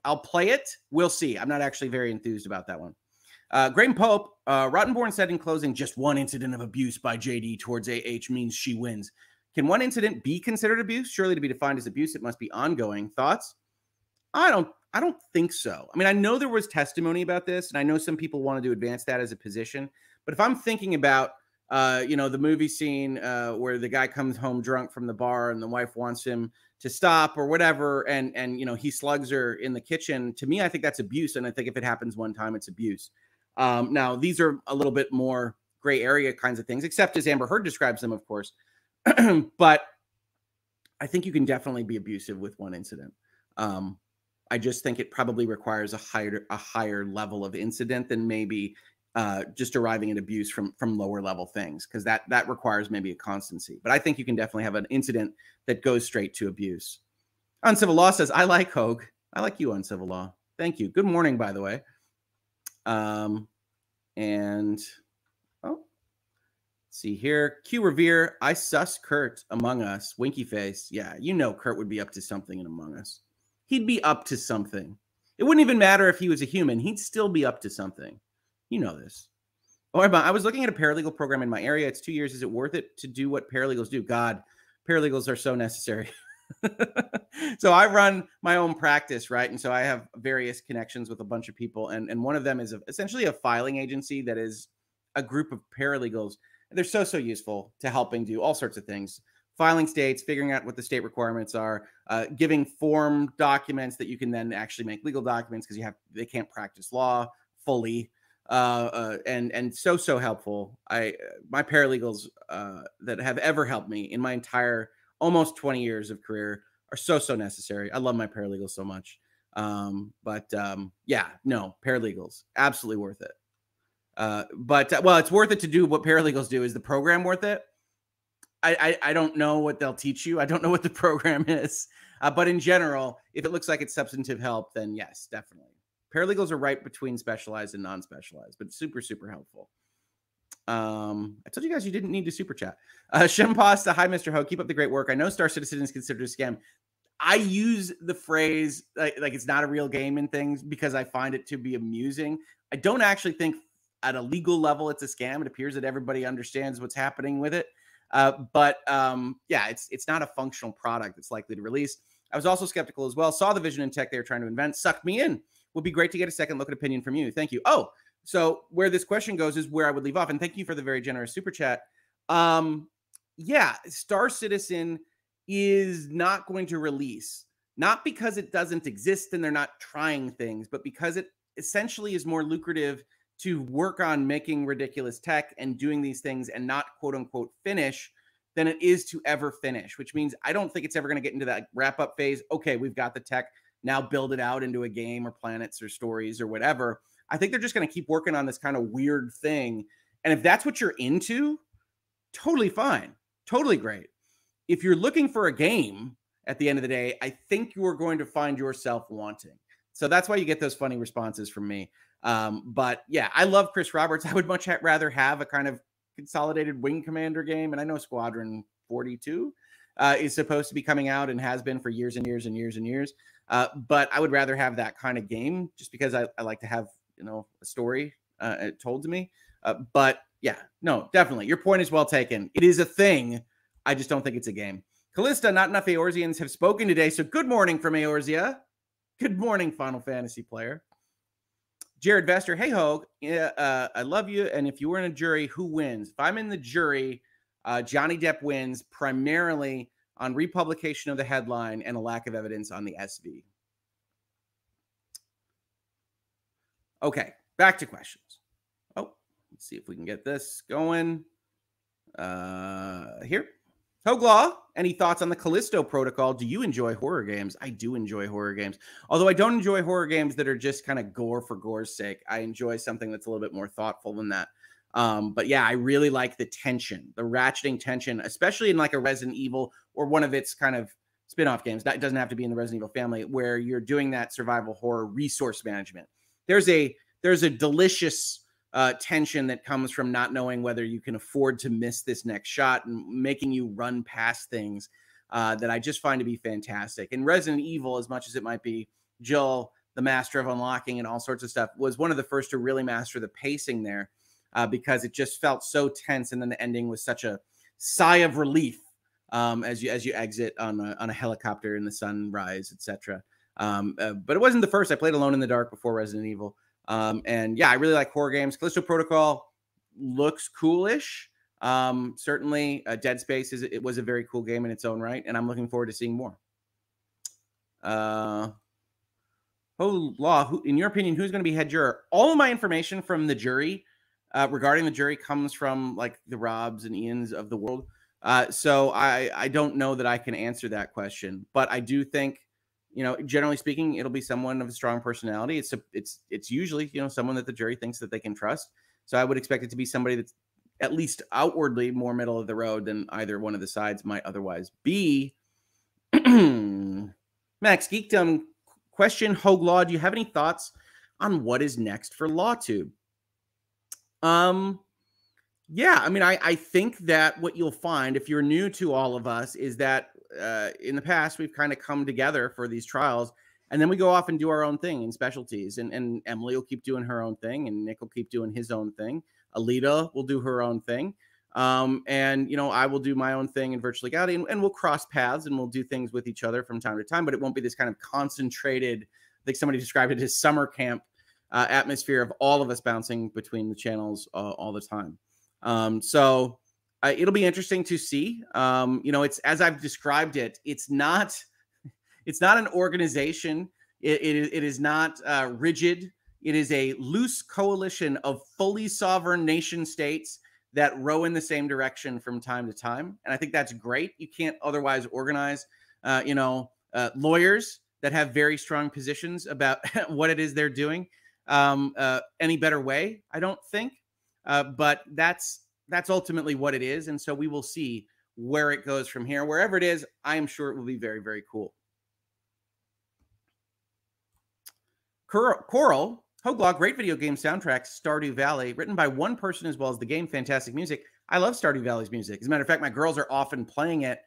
I'll play it. We'll see. I'm not actually very enthused about that one. Uh, Graham Pope, uh, Rottenborn said in closing, just one incident of abuse by JD towards AH means she wins. Can one incident be considered abuse? Surely to be defined as abuse, it must be ongoing. Thoughts? I don't I don't think so. I mean, I know there was testimony about this, and I know some people wanted to advance that as a position. But if I'm thinking about, uh, you know, the movie scene uh, where the guy comes home drunk from the bar and the wife wants him to stop or whatever, and and you know he slugs her in the kitchen. To me, I think that's abuse, and I think if it happens one time, it's abuse. Um, now, these are a little bit more gray area kinds of things, except as Amber Heard describes them, of course. (clears throat) but I think you can definitely be abusive with one incident. Um, I just think it probably requires a higher a higher level of incident than maybe uh, just arriving at abuse from from lower level things because that that requires maybe a constancy. But I think you can definitely have an incident that goes straight to abuse. Uncivil Law says, "I like Hoeg. I like you, Uncivil Law. Thank you. Good morning, by the way." Um, and oh, see here, Q Revere. I sus Kurt Among Us. Winky face. Yeah, you know Kurt would be up to something in Among Us he'd be up to something. It wouldn't even matter if he was a human. He'd still be up to something. You know this. Oh, I was looking at a paralegal program in my area. It's two years. Is it worth it to do what paralegals do? God, paralegals are so necessary. (laughs) so I run my own practice, right? And so I have various connections with a bunch of people. And, and one of them is a, essentially a filing agency that is a group of paralegals. They're so, so useful to helping do all sorts of things filing states, figuring out what the state requirements are, uh, giving form documents that you can then actually make legal documents because you have they can't practice law fully, uh, uh, and and so so helpful. I my paralegals uh, that have ever helped me in my entire almost 20 years of career are so so necessary. I love my paralegals so much. Um, but um, yeah, no paralegals absolutely worth it. Uh, but uh, well, it's worth it to do what paralegals do. Is the program worth it? I, I, I don't know what they'll teach you. I don't know what the program (laughs) is. Uh, but in general, if it looks like it's substantive help, then yes, definitely. Paralegals are right between specialized and non-specialized, but super super helpful. Um, I told you guys you didn't need to super chat. Uh, (laughs) Shem Pasta, hi, Mr. Ho. Keep up the great work. I know Star Citizen is considered a scam. I use the phrase like, like it's not a real game and things because I find it to be amusing. I don't actually think at a legal level it's a scam. It appears that everybody understands what's happening with it. Uh, but um, yeah, it's it's not a functional product that's likely to release. I was also skeptical as well. Saw the vision and tech they were trying to invent, sucked me in. Would be great to get a second look at opinion from you. Thank you. Oh, so where this question goes is where I would leave off. And thank you for the very generous super chat. Um, yeah, Star Citizen is not going to release, not because it doesn't exist and they're not trying things, but because it essentially is more lucrative to work on making ridiculous tech and doing these things and not quote unquote finish than it is to ever finish, which means I don't think it's ever going to get into that wrap up phase. Okay, we've got the tech, now build it out into a game or planets or stories or whatever. I think they're just going to keep working on this kind of weird thing. And if that's what you're into, totally fine, totally great. If you're looking for a game at the end of the day, I think you are going to find yourself wanting. So that's why you get those funny responses from me. Um, but yeah, I love Chris Roberts. (laughs) I would much rather have a kind of consolidated wing commander game. And I know Squadron 42 uh, is supposed to be coming out and has been for years and years and years and years. Uh, but I would rather have that kind of game just because I, I like to have, you know, a story uh, told to me. Uh, but yeah, no, definitely. Your point is well taken. It is a thing. I just don't think it's a game. Callista, not enough Eorzeans have spoken today. So good morning from Eorzea. Good morning, Final Fantasy player. Jared Vester, hey Hoeg, uh, I love you. And if you were in a jury, who wins? If I'm in the jury, uh, Johnny Depp wins primarily on republication of the headline and a lack of evidence on the SV. Okay, back to questions. Oh, let's see if we can get this going. Uh, here. Hoeglaw, any thoughts on the Callisto Protocol? Do you enjoy horror games? I do enjoy horror games. Although I don't enjoy horror games that are just kind of gore for gore's sake. I enjoy something that's a little bit more thoughtful than that. Um, but yeah, I really like the tension, the ratcheting tension, especially in like a Resident Evil or one of its kind of spin-off games. That doesn't have to be in the Resident Evil family, where you're doing that survival horror resource management. There's a there's a delicious uh, tension that comes from not knowing whether you can afford to miss this next shot and making you run past things uh, that I just find to be fantastic. And Resident Evil, as much as it might be, Jill, the master of unlocking and all sorts of stuff, was one of the first to really master the pacing there uh, because it just felt so tense. And then the ending was such a sigh of relief um, as you as you exit on a, on a helicopter in the sunrise, etc. Um, uh, but it wasn't the first. I played Alone in the Dark before Resident Evil. Um, and yeah, I really like horror games. Callisto Protocol looks coolish. Um, certainly, uh, Dead Space is it was a very cool game in its own right, and I'm looking forward to seeing more. Uh, oh, law. Who, in your opinion, who's going to be head juror? All of my information from the jury uh, regarding the jury comes from like the Robs and Ians of the world. Uh, so I I don't know that I can answer that question, but I do think you know, generally speaking, it'll be someone of a strong personality. It's a, it's it's usually you know someone that the jury thinks that they can trust. So I would expect it to be somebody that's at least outwardly more middle of the road than either one of the sides might otherwise be. (clears throat) Max Geekdom question Hoeg Law. Do you have any thoughts on what is next for LawTube? Um, yeah, I mean, I I think that what you'll find if you're new to all of us is that uh, in the past we've kind of come together for these trials and then we go off and do our own thing in specialties and, and emily will keep doing her own thing and nick will keep doing his own thing Alyte will do her own thing um, and you know i will do my own thing in virtual legality and, and, we'll cross paths and we'll do things with each other from time to time but it won't be this kind of concentrated i think somebody described it as summer camp uh, atmosphere of all of us bouncing between the channels uh, all the time. Um, so uh, it'll be interesting to see. Um, you know, it's as I've described it. It's not. (laughs) It's not an organization. It, it, it is not uh, rigid. It is a loose coalition of fully sovereign nation states that row in the same direction from time to time, and I think that's great. You can't otherwise organize. Uh, you know, uh, lawyers that have very strong positions about (laughs) what it is they're doing um, uh, any better way. I don't think. Uh, but that's that's ultimately what it is. And so we will see where it goes from here. Wherever it is, I am sure it will be very, very cool. Coral, Hoeglaw, great video game soundtrack, Stardew Valley, written by one person as well as the game. Fantastic music. I love Stardew Valley's music. As a matter of fact, my girls are often playing it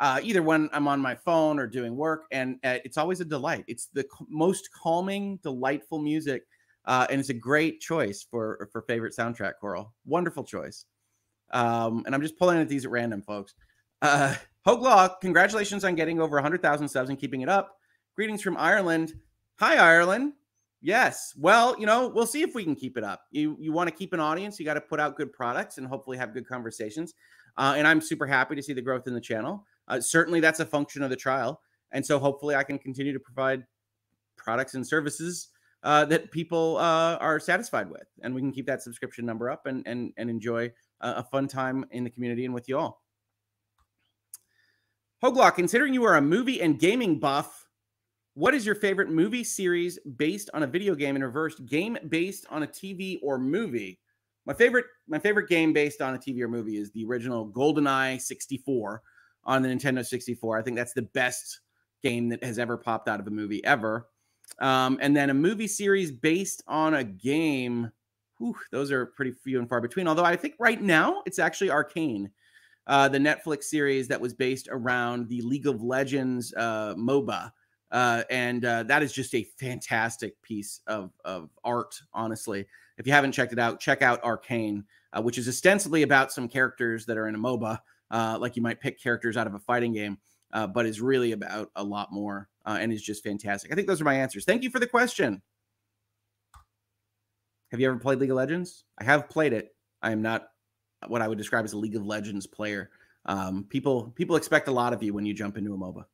uh, either when I'm on my phone or doing work, and uh, it's always a delight. It's the most calming, delightful music, uh, and it's a great choice for for favorite soundtrack. Coral, wonderful choice. Um, and I'm just pulling at these at random, folks. Uh, Hoeglaw, congratulations on getting over 100,000 subs and keeping it up. Greetings from Ireland. Hi, Ireland. Yes. Well, you know, we'll see if we can keep it up. You you want to keep an audience, you got to put out good products and hopefully have good conversations. Uh, and I'm super happy to see the growth in the channel. Uh, certainly, that's a function of the trial, and so hopefully, I can continue to provide products and services uh, that people uh, are satisfied with, and we can keep that subscription number up and and and enjoy a fun time in the community and with you all. Hoeglaw, considering you are a movie and gaming buff, what is your favorite movie series based on a video game in reversed game based on a TV or movie? My favorite my favorite game based on a TV or movie is the original GoldenEye 64 on the Nintendo 64. I think that's the best game that has ever popped out of a movie ever. Um, and then a movie series based on a game. Whew, those are pretty few and far between. Although I think right now it's actually Arcane uh, the Netflix series that was based around the League of Legends uh, MOBA. Uh, and uh, that is just a fantastic piece of, of art, honestly. If you haven't checked it out, check out Arcane, uh, which is ostensibly about some characters that are in a MOBA, uh, like you might pick characters out of a fighting game, uh, but is really about a lot more uh, and is just fantastic. I think those are my answers. Thank you for the question. Have you ever played League of Legends? I have played it. I am not what I would describe as a League of Legends player. Um, people people expect a lot of you when you jump into a MOBA.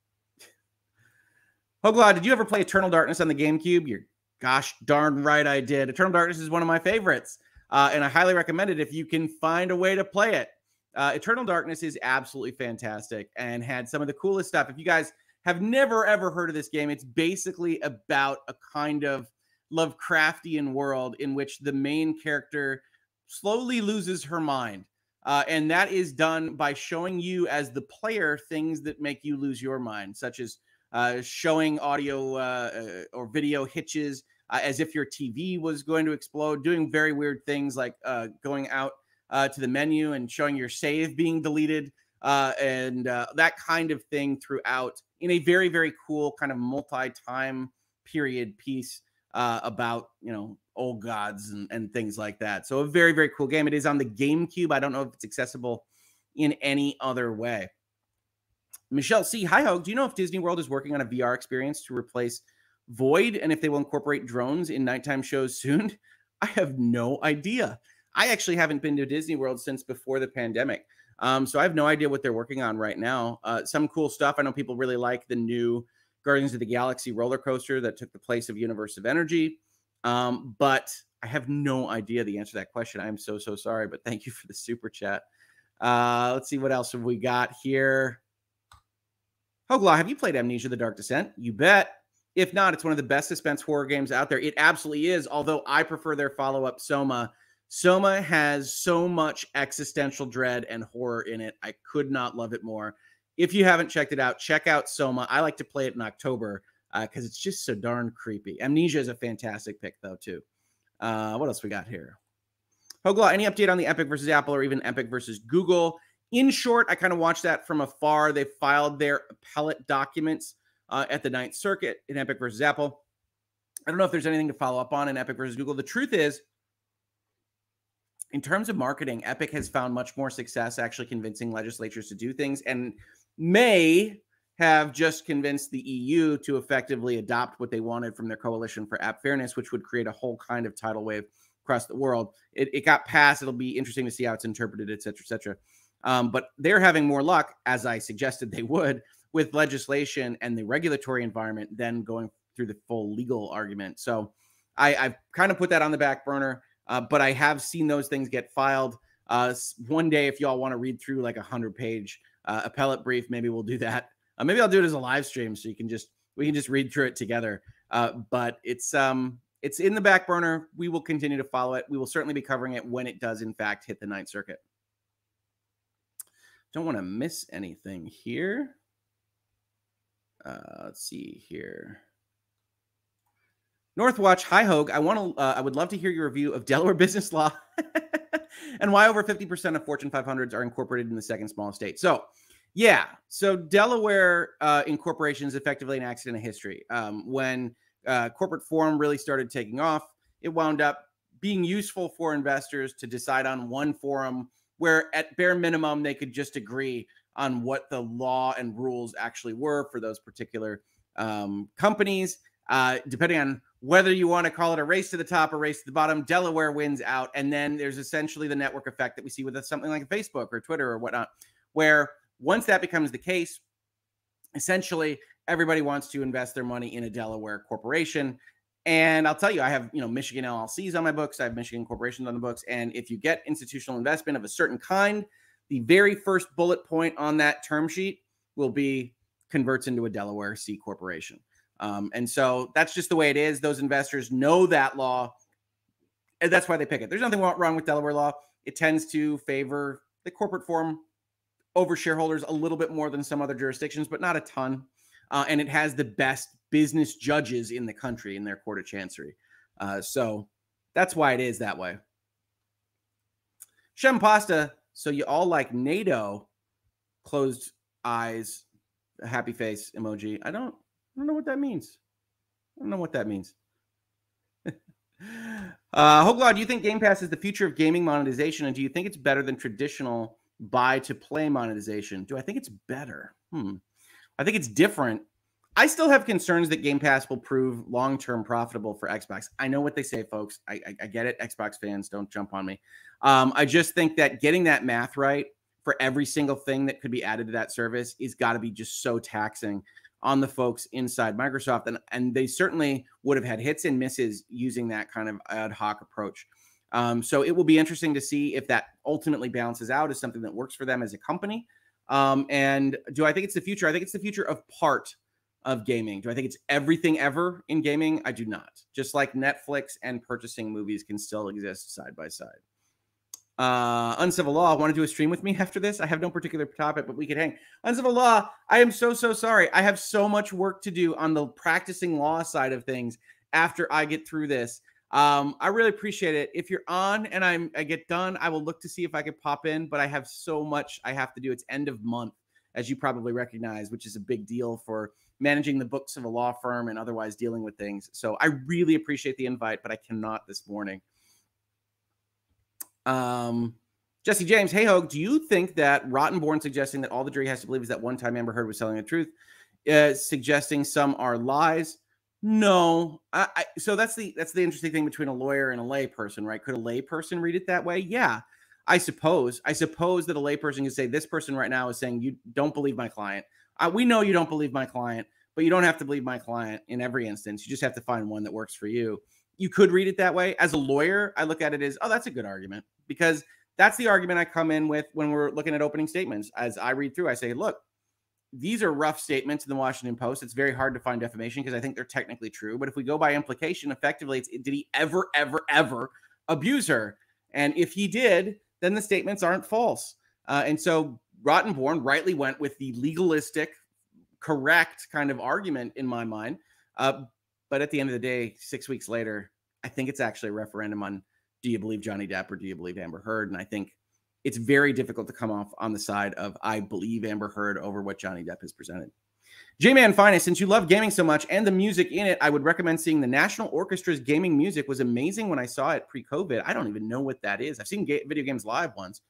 (laughs) Hoeglaw, did you ever play Eternal Darkness on the GameCube? You're gosh darn right I did. Eternal Darkness is one of my favorites, uh, and I highly recommend it if you can find a way to play it. Uh, Eternal Darkness is absolutely fantastic and had some of the coolest stuff. If you guys have never ever heard of this game, it's basically about a kind of Lovecraftian world in which the main character slowly loses her mind. Uh, and that is done by showing you as the player things that make you lose your mind, such as uh, showing audio uh, uh or video hitches uh, as if your TV was going to explode, doing very weird things like uh, going out to the menu and showing your save being deleted, and that kind of thing throughout in a very, very cool kind of multi time period piece about, you know, old gods and, and things like that. So a very, very cool game. It is on the GameCube. I don't know if it's accessible in any other way. Michelle C. Hi, Hoeg. Do you know if Disney World is working on a VR experience to replace Void and if they will incorporate drones in nighttime shows soon? (laughs) I have no idea. I actually haven't been to Disney World since before the pandemic. Um, so I have no idea what they're working on right now. Uh, some cool stuff. I know people really like the new Guardians of the Galaxy roller coaster that took the place of Universe of Energy. Um, but I have no idea the answer to that question. I'm so, so sorry, but thank you for the super chat. Uh, let's see what else have we got here. Hoeglaw, have you played Amnesia The Dark Descent? You bet. If not, it's one of the best suspense horror games out there. It absolutely is, although I prefer their follow up, Soma. Soma has so much existential dread and horror in it. I could not love it more. If you haven't checked it out, check out Soma. I like to play it in October because uh, it's just so darn creepy. Amnesia is a fantastic pick, though, too. Uh, what else we got here? Hoeglaw, any update on the Epic versus Apple or even Epic versus Google? In short, I kind of watched that from afar. They filed their appellate documents uh, at the Ninth Circuit in Epic versus Apple. I don't know if there's anything to follow up on in Epic versus Google. The truth is, in terms of marketing, Epic has found much more success actually convincing legislatures to do things and may have just convinced the EU to effectively adopt what they wanted from their coalition for app fairness, which would create a whole kind of tidal wave across the world. It, it got passed. It'll be interesting to see how it's interpreted, et cetera, et cetera. Um, but they're having more luck, as I suggested they would, with legislation and the regulatory environment than going through the full legal argument. So I, have kind of put that on the back burner, uh, but I have seen those things get filed. Uh, one day, if y'all want to read through like a hundred page uh, appellate brief, maybe we'll do that. Uh, maybe I'll do it as a live stream so you can just we can just read through it together. Uh, but it's um it's in the back burner. We will continue to follow it. We will certainly be covering it when it does in fact hit the Ninth Circuit. Don't want to miss anything here. Uh, let's see here. Northwatch, hi Hoeg. I want to. Uh, I would love to hear your review of Delaware (laughs) business law (laughs) and why over 50% of Fortune 500s are incorporated in the second smallest state. So, yeah, so Delaware uh, incorporation is effectively an accident of history. Um, when uh, corporate form really started taking off, it wound up being useful for investors to decide on one forum where, at bare minimum, they could just agree on what the law and rules actually were for those particular um, companies. Uh, depending on whether you want to call it a race to the top or race to the bottom, Delaware wins out. And then there's essentially the network effect that we see with something like Facebook or Twitter or whatnot, where once that becomes the case, essentially everybody wants to invest their money in a Delaware corporation. And I'll tell you, I have you know Michigan LLCs on my books. I have Michigan corporations on the books. And if you get institutional investment of a certain kind, the very first bullet point on that term sheet will be converts into a Delaware C corporation. Um, and so that's just the way it is. Those investors know that law. And that's why they pick it. There's nothing wrong with Delaware law. It tends to favor the corporate form over shareholders a little bit more than some other jurisdictions, but not a ton. Uh, and it has the best business judges in the country in their court of chancery. Uh, so that's why it is that way. Shem Pasta, so you all like NATO, closed eyes, happy face emoji. I don't I don't know what that means. I don't know what that means. (laughs) uh, Hoeglaw, do you think Game Pass is the future of gaming monetization? And do you think it's better than traditional buy to play monetization? Do I think it's better? Hmm. I think it's different. I still have concerns that Game Pass will prove long term profitable for Xbox. I know what they say, folks. I, I, I, get it. Xbox fans, don't jump on me. Um, I just think that getting that math right for every single thing that could be added to that service is got to be just so taxing on the folks inside Microsoft. And, and they certainly would have had hits and misses using that kind of ad hoc approach. Um, so it will be interesting to see if that ultimately balances out as something that works for them as a company. Um, and do I think it's the future? I think it's the future of part of gaming. Do I think it's everything ever in gaming? I do not. Just like Netflix and purchasing movies can still exist side by side. Uh, Uncivil Law, want to do a stream with me after this? I have no particular topic, but we could hang. Uncivil Law, I am so, so sorry. I have so much work to do on the practicing law side of things after I get through this. Um, I really appreciate it. If you're on and I'm I get done, I will look to see if I could pop in, but I have so much I have to do. It's end of month, as you probably recognize, which is a big deal for managing the books of a law firm and otherwise dealing with things. So I really appreciate the invite, but I cannot this morning. Um, Jesse James, hey Hoeg, do you think that Rottenborn suggesting that all the jury has to believe is that one time Amber Heard was telling the truth, uh, suggesting some are lies? No, I, I, so that's the that's the interesting thing between a lawyer and a layperson, right? Could a layperson read it that way? Yeah, I suppose. I suppose that a layperson could say this person right now is saying you don't believe my client. Uh, we know you don't believe my client, but you don't have to believe my client in every instance. You just have to find one that works for you. You could read it that way. As a lawyer, I look at it as, oh, that's a good argument because that's the argument I come in with when we're looking at opening statements. As I read through, I say, look, these are rough statements in the Washington Post. It's very hard to find defamation because I think they're technically true. But if we go by implication, effectively, it's did he ever, ever, ever abuse her? And if he did, then the statements aren't false. Uh, and so Rottenborn rightly went with the legalistic, correct kind of argument in my mind. Uh, but at the end of the day, six weeks later, I think it's actually a referendum on do you believe Johnny Depp or do you believe Amber Heard? And I think it's very difficult to come off on the side of I believe Amber Heard over what Johnny Depp has presented. J Man Finest, since you love gaming so much and the music in it, I would recommend seeing the National Orchestra's gaming music was amazing when I saw it pre-COVID. I don't even know what that is. I've seen ga- video games live once.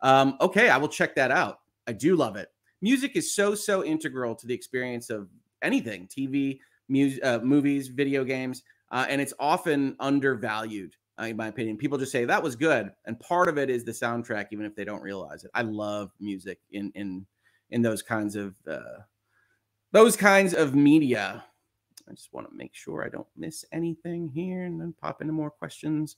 Um, okay, I will check that out. I do love it. Music is so so integral to the experience of anything, TV, uh, movies, video games, uh, and it's often undervalued uh, in my opinion. People just say that was good, and part of it is the soundtrack, even if they don't realize it. I love music in in in those kinds of uh, those kinds of media. I just want to make sure I don't miss anything here, and then pop into more questions.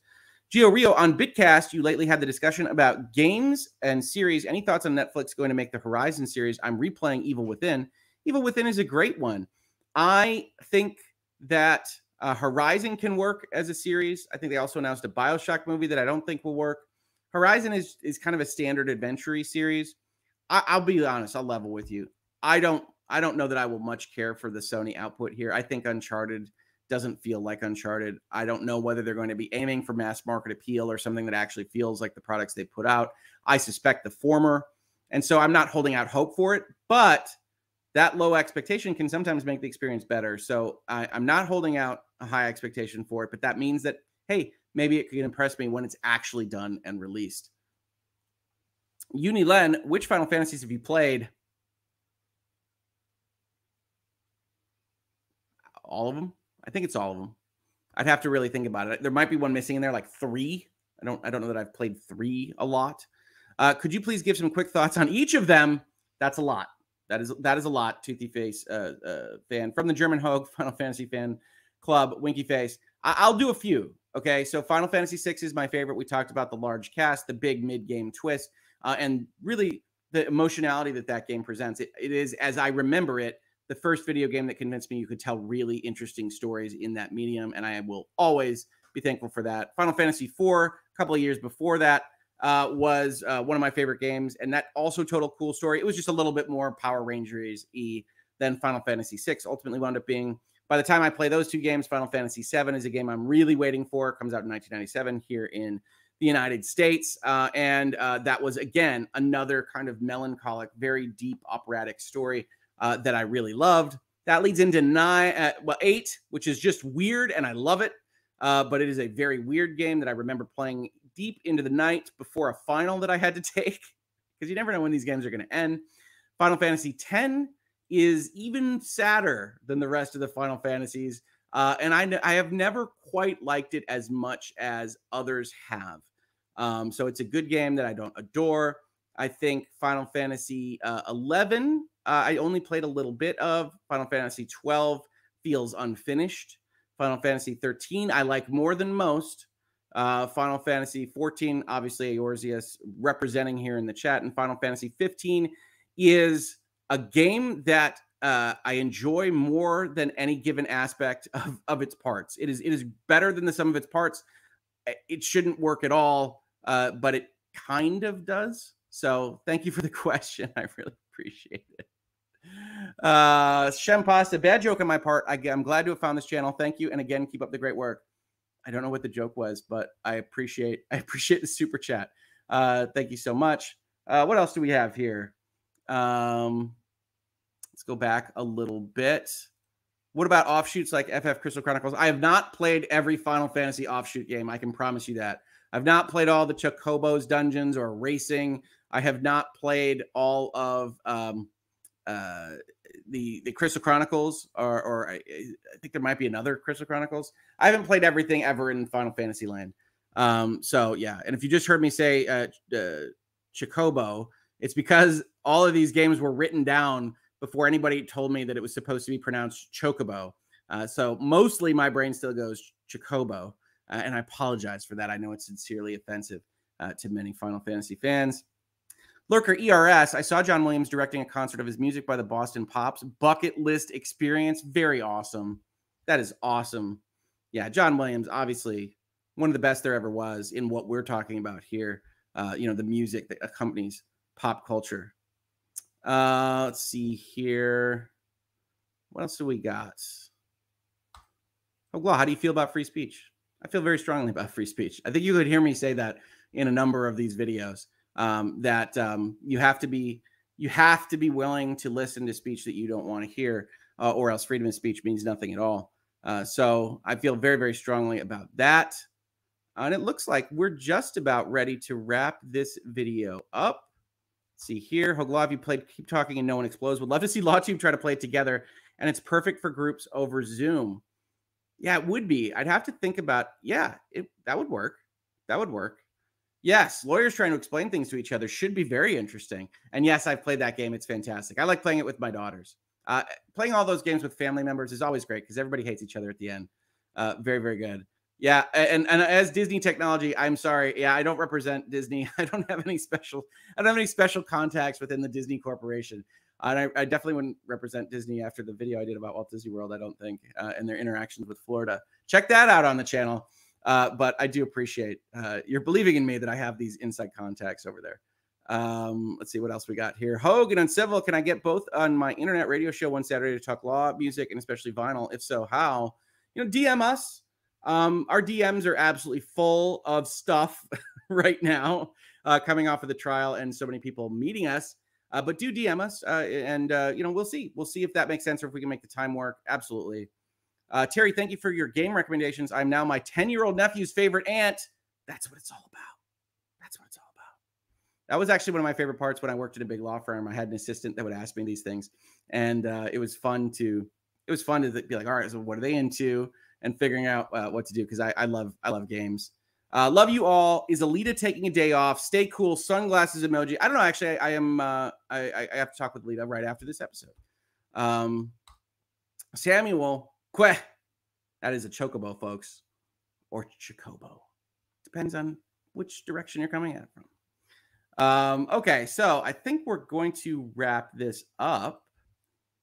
Gio Rio on Bitcast, you lately had the discussion about games and series. Any thoughts on Netflix going to make the Horizon series? I'm replaying Evil Within. Evil Within is a great one. I think that uh, Horizon can work as a series. I think they also announced a Bioshock movie that I don't think will work. Horizon is is kind of a standard adventure series. I, will be honest. I'll level with you. I don't. I don't know that I will much care for the Sony output here. I think Uncharted doesn't feel like Uncharted. I don't know whether they're going to be aiming for mass market appeal or something that actually feels like the products they put out. I suspect the former. And so I'm not holding out hope for it, but that low expectation can sometimes make the experience better. So I, am not holding out a high expectation for it, but that means that, hey, maybe it can impress me when it's actually done and released. Unilen, which Final Fantasies have you played? All of them. I think it's all of them. I'd have to really think about it. There might be one missing in there, like three. I don't. I don't know that I've played three a lot. Uh, could you please give some quick thoughts on each of them? That's a lot. That is that is a lot. Toothy face uh, uh, fan from the German Hoeg (laughs) Final Fantasy fan club. Winky face. I- will do a few. Okay, so Final Fantasy VI is my favorite. We talked about the large cast, the big mid game twist, uh, and really the emotionality that that game presents. It, it is, as I remember it, the first video game that convinced me you could tell really interesting stories in that medium, and I will always be thankful for that. Final Fantasy IV, a couple of years before that, uh, was uh, one of my favorite games, and that also total cool story. It was just a little bit more Power Rangers e than Final Fantasy VI. Ultimately, wound up being. By the time I play those two games, Final Fantasy VII is a game I'm really waiting for. It comes out in 1997 here in the United States, uh, and uh, that was again another kind of melancholic, very deep operatic story uh, that I really loved. That leads into nine, uh, well, eight, which is just weird, and I love it. Uh, but it is a very weird game that I remember playing deep into the night before a final that I had to (laughs) take because you never know when these games are going to end. Final Fantasy X is even sadder than the rest of the Final Fantasies. Uh, and I, I have never quite liked it as much as others have. Um, so it's a good game that I don't adore. I think Final Fantasy uh, 11 uh, I only played a little bit of Final Fantasy 12 feels unfinished. Final Fantasy 13 I like more than most. Uh, Final Fantasy 14, obviously Eorzeus representing here in the chat, and Final Fantasy 15 is a game that uh, I enjoy more than any given aspect of, of its parts. It is it is better than the sum of its parts. It shouldn't work at all, uh, but it kind of does. So thank you for the (laughs) question. I really appreciate it. Uh, Shem Pasta, bad joke on my part. I, I'm glad to have found this channel. Thank you, and again, keep up the great work. I don't know what the joke was, but I appreciate (laughs) I appreciate the super chat. Uh, thank you so much. Uh, what else do we have here? Um, let's go back a little bit. What about offshoots like FF Crystal Chronicles? I have not played every Final Fantasy offshoot game. I can promise you that. I've not played all the Chocobo's dungeons or racing. I have not played all of um, uh, the the Crystal Chronicles, or or I, I, think there might be another Crystal Chronicles. I haven't played everything ever in Final Fantasy Land. Um, so yeah, and if you just heard me say uh, uh, Chocobo, it's because all of these games were written down before anybody told me that it was supposed to be pronounced Chocobo. Uh, so mostly my brain still goes Chocobo, uh, and I apologize for that. I know it's sincerely offensive uh, to many Final Fantasy fans. Lurker ERS, I saw John Williams directing a concert of his music by the Boston Pops. Bucket list experience. Very awesome. That is awesome. Yeah, John Williams, obviously one of the best there ever was in what we're talking about here. Uh, you know, the music that accompanies pop culture. Uh, let's see here. What else do we got? Oh, well, how do you feel about free speech? I feel very strongly about (laughs) free speech. I think you could hear me say that in a number of these videos um, that um, you have to be you have to be willing to listen to speech that you don't want to hear, uh, or else freedom of speech means nothing at all. Uh, so I feel very very strongly about that. and it looks like we're just about ready to wrap this video up. Let's see here, Hoeglaw, you played Keep Talking and No One Explodes. Would love to see (laughs) LawTube try to play it together, and it's perfect for groups over Zoom. Yeah, it would be. I'd have to think about. Yeah, it that would work. That would work. Yes, lawyers trying to explain things to each other should be very interesting. And yes, I've played that game. It's fantastic. I like playing it with my daughters. Uh, playing all those games with family members is always great because everybody hates each other at the end. Uh, very, very good. Yeah, and and as Disney technology, I'm sorry. Yeah, I don't represent Disney. (laughs) I don't have any special. I don't have any special contacts within the Disney Corporation. And I, I definitely wouldn't represent Disney after the video I did about Walt Disney World. I don't think, uh, and their interactions with Florida. Check that out on the channel. Uh, but I do appreciate uh, you're believing in me that I have these inside contacts over there. Um, let's see what else we got here. Hogan and Civil, can I get both on my internet radio show one Saturday to talk law, music, and especially vinyl? If so, how? you know, DM us. Um, our DMs are absolutely full of stuff (laughs) right now, uh, coming off of the trial, and so many people meeting us. Uh, but do DM us, uh, and uh, you know, we'll see. We'll see if that makes sense or if we can make the time work. Absolutely. Uh, Terry, thank you for your game recommendations. I'm now my 10 year old nephew's favorite aunt. That's what it's all about. That's what it's all about. That was actually one of my favorite parts when I worked at a big law firm. I had an assistant that would ask me these things, and uh, it was fun to it was fun to be like, all right, so what are they into, and figuring out uh, what to do because I, I love I love games. Uh, love you all. Is Alyte taking a day off? Stay cool. Sunglasses emoji. I don't know. Actually, I, I am. Uh, I, I have to talk with Alyte right after this episode. Um, Samuel Que. That is a chocobo, folks, or chocobo. Depends on which direction you're coming at from. Um, okay, so I think we're going to wrap this up.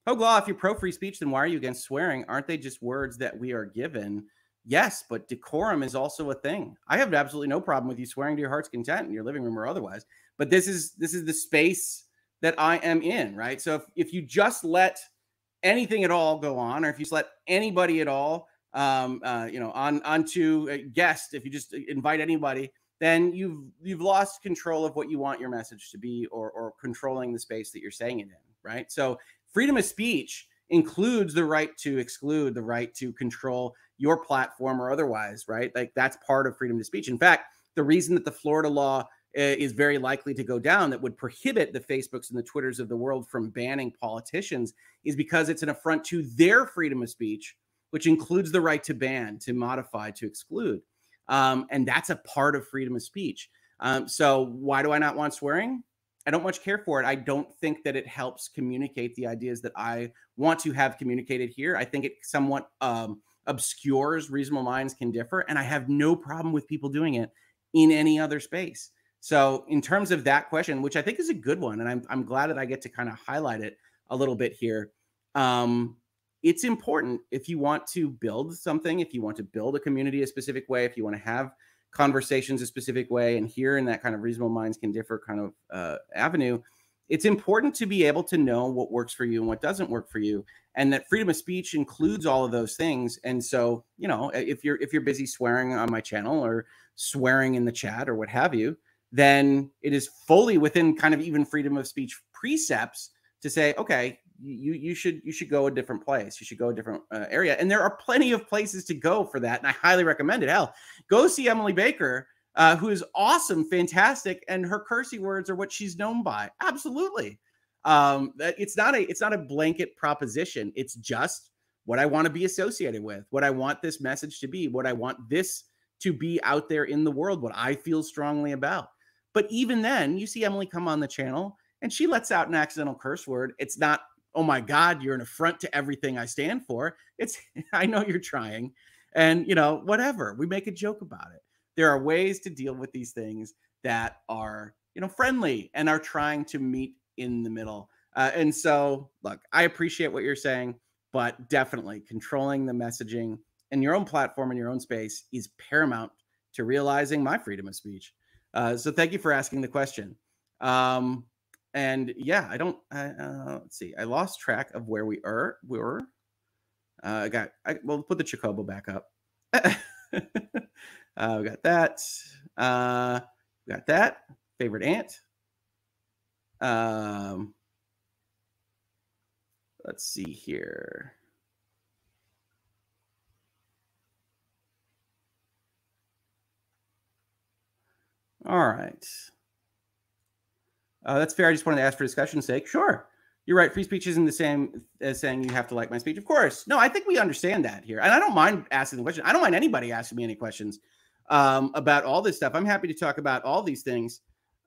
Hoeglaw, if you're pro free speech, then why are you against swearing? Aren't they just words that we are given? Yes, but decorum is also a thing. I have absolutely no problem with you swearing to your heart's content in your living room or otherwise. But this is this is the space that I am in, right? So if, if you just let anything at all go on, or if you let anybody at all, um, uh, you know, on onto a guest, if you just invite anybody, then you've you've lost control of what you want your message to be, or or controlling the space that you're saying it in, right? So freedom of speech includes the right to exclude, the right to control your platform or otherwise, right? Like that's part of freedom of speech. In fact, the reason that the Florida law is very likely to go down that would prohibit the Facebooks and the Twitters of the world from banning politicians is because it's an affront to their freedom of speech, which includes the right to ban, to modify, to exclude. Um, and that's a part of freedom of speech. Um, so why do I not want swearing? I don't much care for it. I don't think that it helps communicate the ideas that I want to have communicated here. I think it somewhat um, obscures reasonable minds can differ, and I have no problem with people doing it in any other space. So, in terms of that question, which I think is a good one, and I'm I'm glad that I get to kind of highlight it a little bit here. Um, it's important if you want to build something, if you want to build a community a specific way, if you want to have conversations a specific way and here in that kind of reasonable minds can differ kind of uh, avenue it's important to be able to know what works for you and what doesn't work for you and that freedom of speech includes all of those things and so you know if you're if you're busy swearing on my channel or swearing in the chat or what have you then it is fully within kind of even freedom of speech precepts to say okay you you should you should go a different place. You should go a different uh, area, and there are plenty of places to go for that. And I highly recommend it. Hell, go see Emily Baker, uh, who is awesome, fantastic, and her cursey words are what she's known by. Absolutely, um, it's not a it's not a blanket proposition. It's just what I want to be associated with, what I want this message to be, what I want this to be out there in the world, what I feel strongly about. But even then, you see Emily come on the channel and she lets out an accidental curse word. It's not oh my God, you're an affront to everything I stand for. It's, (laughs) I know you're trying. And, you know, whatever. We make a joke about it. There are ways to deal with these things that are, you know, friendly and are trying to meet in the middle. Uh, and so, look, I appreciate what you're saying, but definitely controlling the messaging in your own platform in your own space is paramount to realizing my freedom of speech. Uh, so, thank you for asking the question. Um, and yeah, I don't. Uh, let's see. I lost track of where we are. We were. Uh, I got. I, well, put the Chocobo back up. (laughs) uh, we got that. Uh, we got that. Favorite ant. Um, let's see here. All right. Uh, that's fair. I just wanted to ask for discussion's sake. Sure. You're right. Free speech isn't the same as saying you have to like my speech. Of course. No, I think we understand that here. And I don't mind asking the question. I don't mind anybody asking me any questions um, about all this stuff. I'm happy to talk about all these things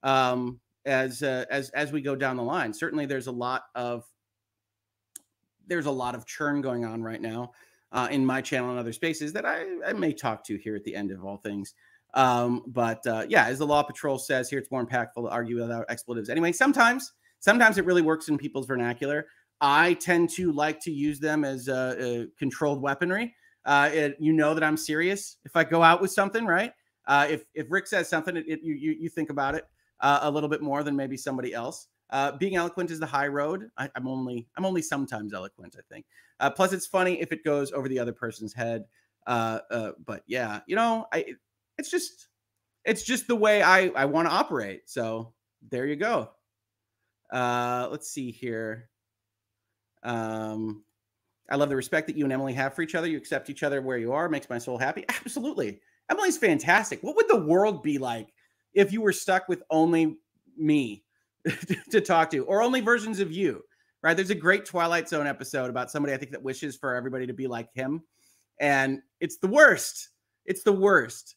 um, as uh, as as we go down the line. Certainly there's a lot of there's a lot of churn going on right now uh, in my channel and other spaces that I, I may talk to here at the end of all things. Um, but uh, yeah, as the Law Patrol says here, it's more impactful to argue without expletives. Anyway, sometimes, sometimes it really works in people's vernacular. I tend to like to use them as uh, controlled weaponry. Uh, it, you know that I'm serious if I go out with something, right? Uh, if if Rick says something, it, it, you, you think about it uh, a little bit more than maybe somebody else. Uh, being eloquent is the high road. I, am only I'm only sometimes eloquent. I think. Uh, plus, it's funny if it goes over the other person's head. Uh, but yeah, you know, I it's just it's just the way I I want to operate. So there you go. Uh, let's see here. Um, I love the respect that you and Emily have for each other. You accept each other where you are. Makes my soul happy. Absolutely. Emily's fantastic. What would the world be like if you were stuck with only me (laughs) to talk to or only versions of you? Right? There's a great Twilight Zone episode about somebody I think that wishes for everybody to be like him. And it's the worst. It's the worst.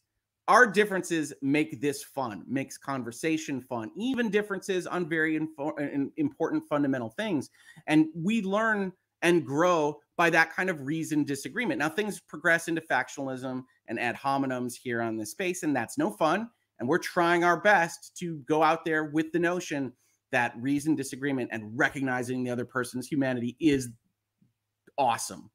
Our differences make this fun, makes conversation fun, even differences on very info- uh, important fundamental things. And we learn and grow by that kind of reasoned disagreement. Now, things progress into factionalism and ad hominems here on this space, and that's no fun. And we're trying our best to go out there with the notion that reasoned disagreement and recognizing the other person's humanity is awesome.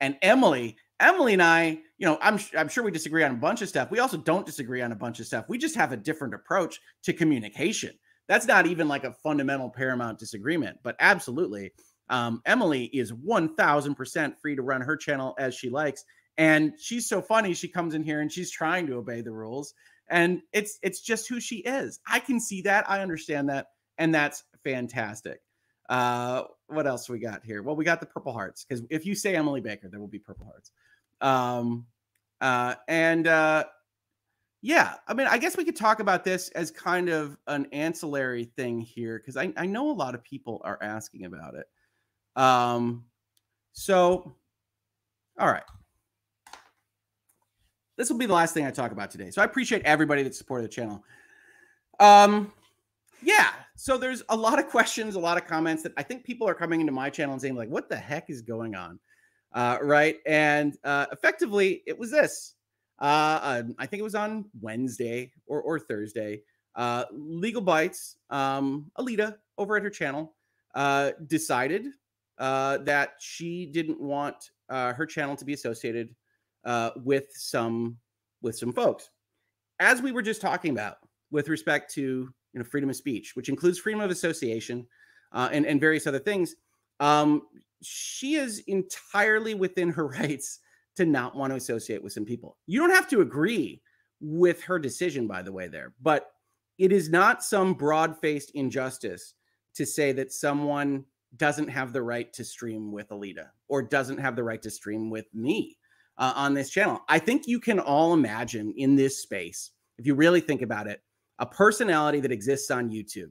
And Emily, Emily and I, you know, I'm I'm sure we disagree on a bunch of stuff. We also don't disagree on a bunch of stuff. We just have a different approach to communication. That's not even like a fundamental paramount disagreement, but absolutely um, Emily is 1000% free to run her channel as she likes. And she's so funny. She comes in here and she's trying to obey the rules. And it's it's just who she is. I can see that. I understand that. And that's fantastic. Uh, what else we got here? Well, we got the purple hearts because if you say Emily Baker, there will be purple hearts. Um, uh, and uh, yeah, I mean, I guess we could talk about this as kind of an ancillary thing here because I, I know a lot of people are asking about it. Um, so, all right. This will be the last thing I talk about today. So I appreciate everybody that supported the channel. Um, yeah. So there's a lot of questions, a lot of comments that I think people are coming into my channel and saying like, "What the heck is going on?" Uh, right? And uh, effectively, it was this. Uh, I think it was on Wednesday or, or Thursday. Uh, Legal Bytes, um, Alyte over at her channel, uh, decided uh, that she didn't want her channel to be associated with some with some folks, as we were just talking about with respect to you know freedom of speech, which includes freedom of association and and various other things. Um, she is entirely within her (laughs) rights to not want to associate with some people. You don't have to agree with her decision, by the way, there, but it is not some broad faced injustice to say that someone doesn't have the right to stream with Alyte or doesn't have the right to stream with me uh, on this channel. I think you can all imagine in this space, if you really think about it, a personality that exists on YouTube.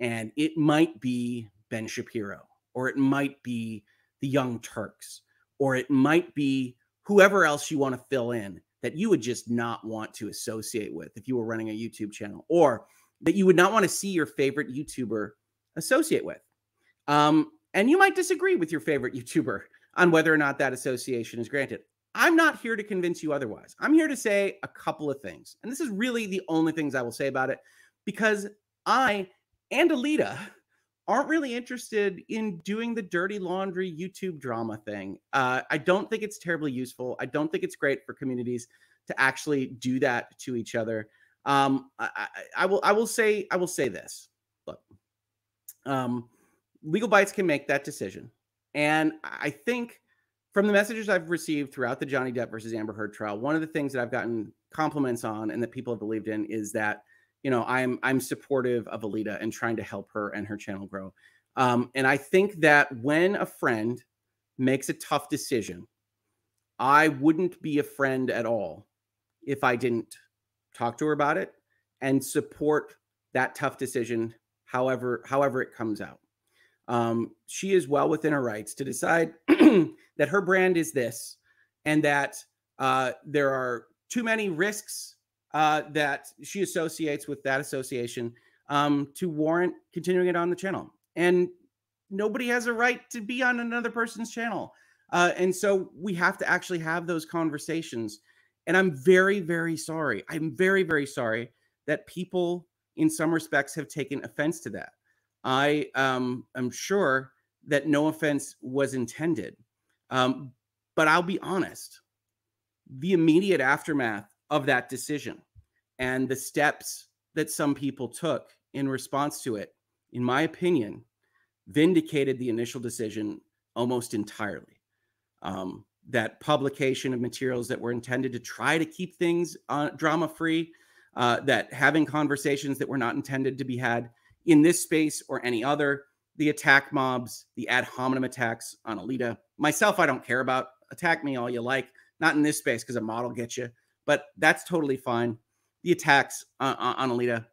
And it might be Ben Shapiro, or it might be the Young Turks, or it might be whoever else you want to fill in that you would just not want to associate with if you were running a YouTube channel, or that you would not want to see your favorite YouTuber associate with. Um, and you might disagree with your favorite (laughs) YouTuber on whether or not that association is granted. I'm not here to convince you otherwise. I'm here to say a couple of things. And this is really the only things I will say about it because I and Alyte aren't really interested in doing the dirty laundry YouTube drama thing. Uh, I don't think it's terribly useful. I don't think it's great for communities to actually do that to each other. Um, I, I, will I will say I will say this. Look, um, Legal Bytes can make that decision. And I think from the messages I've received throughout the Johnny Depp versus Amber Heard trial, one of the things that I've gotten compliments on and that people have believed in is that, you know, I'm I'm supportive of Alyte and trying to help her and her channel grow. Um, and I think that when a friend makes a tough decision, I wouldn't be a friend at all if I didn't talk to her about it and support that tough decision however however it comes out um, she is well within her rights to decide (clears throat) that her brand is this and that uh, there are too many risks uh, that she associates with that association um, to warrant continuing it on the channel. And nobody has a right to be on another person's channel. Uh, and so we have to actually have those conversations. And I'm very, very sorry. I'm very, very sorry that people in some respects have taken offense to that. I um, am sure that no offense was intended. Um, but I'll be honest the immediate aftermath of that decision and the steps that some people took in response to it in my opinion, vindicated the initial decision almost entirely. Um, that publication of materials that were intended to try to keep things uh, drama free, uh, that having conversations that were not intended to be had in this space or any other, the attack mobs, the ad hominem attacks on Alyte. Myself, I don't care about. Attack me all you like. Not in this space because a model gets you, but that's totally fine. The attacks on, on Alyte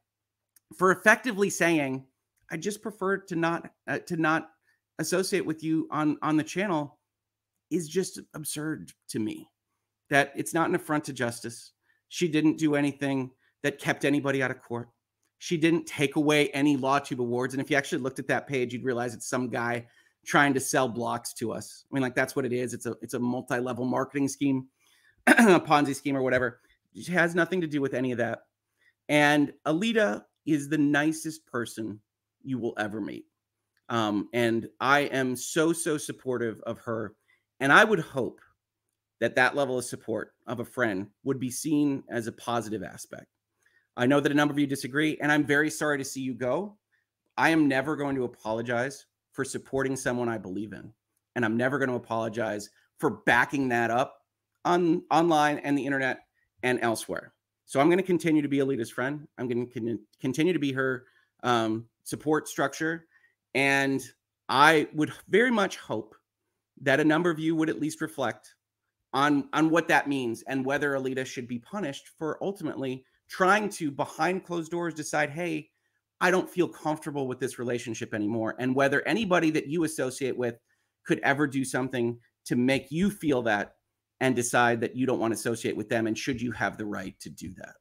for effectively saying, I just prefer to not uh, to not associate with you on on the channel is just absurd to me. That it's not an affront to justice. She didn't do anything that kept anybody out of court. She didn't take away any LawTube awards. And if you actually looked at that page, you'd realize it's some guy trying to sell blocks to us. I mean, like that's what it is. It's a it's a multi-level marketing scheme, (clears throat) a Ponzi scheme or whatever. It has nothing to do with any of that. And Alyte is the nicest person you will ever meet. Um, and I am so, so supportive of her. And I would hope that that level of support of a friend would be seen as a positive aspect. I know that a number of you disagree, and I'm very sorry to see you go. I am never going to apologize for supporting someone I believe in. And I'm never going to apologize for backing that up on online and the internet and elsewhere. So I'm going to continue to be Alyte's friend. I'm going to continue to be her um, support structure. And I would very much hope that a number of you would at least reflect on, on what that means and whether Alyte should be punished for ultimately trying to, behind closed doors, decide, hey, I don't feel comfortable with this relationship anymore. And whether anybody that you associate with could ever do something to make you feel that and decide that you don't want to associate with them. And should you have the right to do that?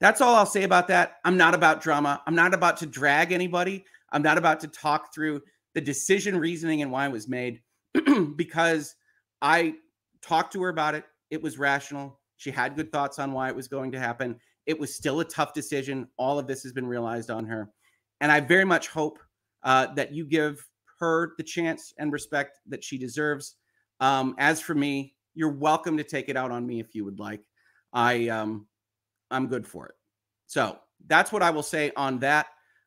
That's all I'll say about that. I'm not about drama. I'm not about to drag anybody. I'm not about to talk through the decision reasoning and why it was made (clears throat) because I talked to her about it. It was rational. She had good thoughts on why it was going to happen. It was still a tough decision. All of this has been realized on her. And I very much hope uh, that you give her the chance and respect that she deserves. Um, as for me, you're welcome to take it out on me if you would like. I um, I'm good for it. So that's what I will say on that.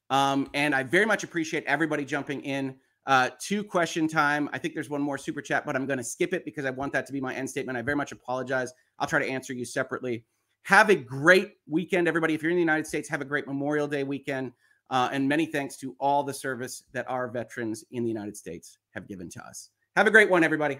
Um, and I very much appreciate everybody jumping in uh, to question time. I think there's one more super chat, but I'm going to skip it because I want that to be my end statement. I very much apologize. I'll try to answer you separately. Have a great weekend, everybody. If you're in the United States, have a great Memorial Day weekend. Uh, and many thanks to all the service that our veterans in the United States have given to us. Have a great one, everybody.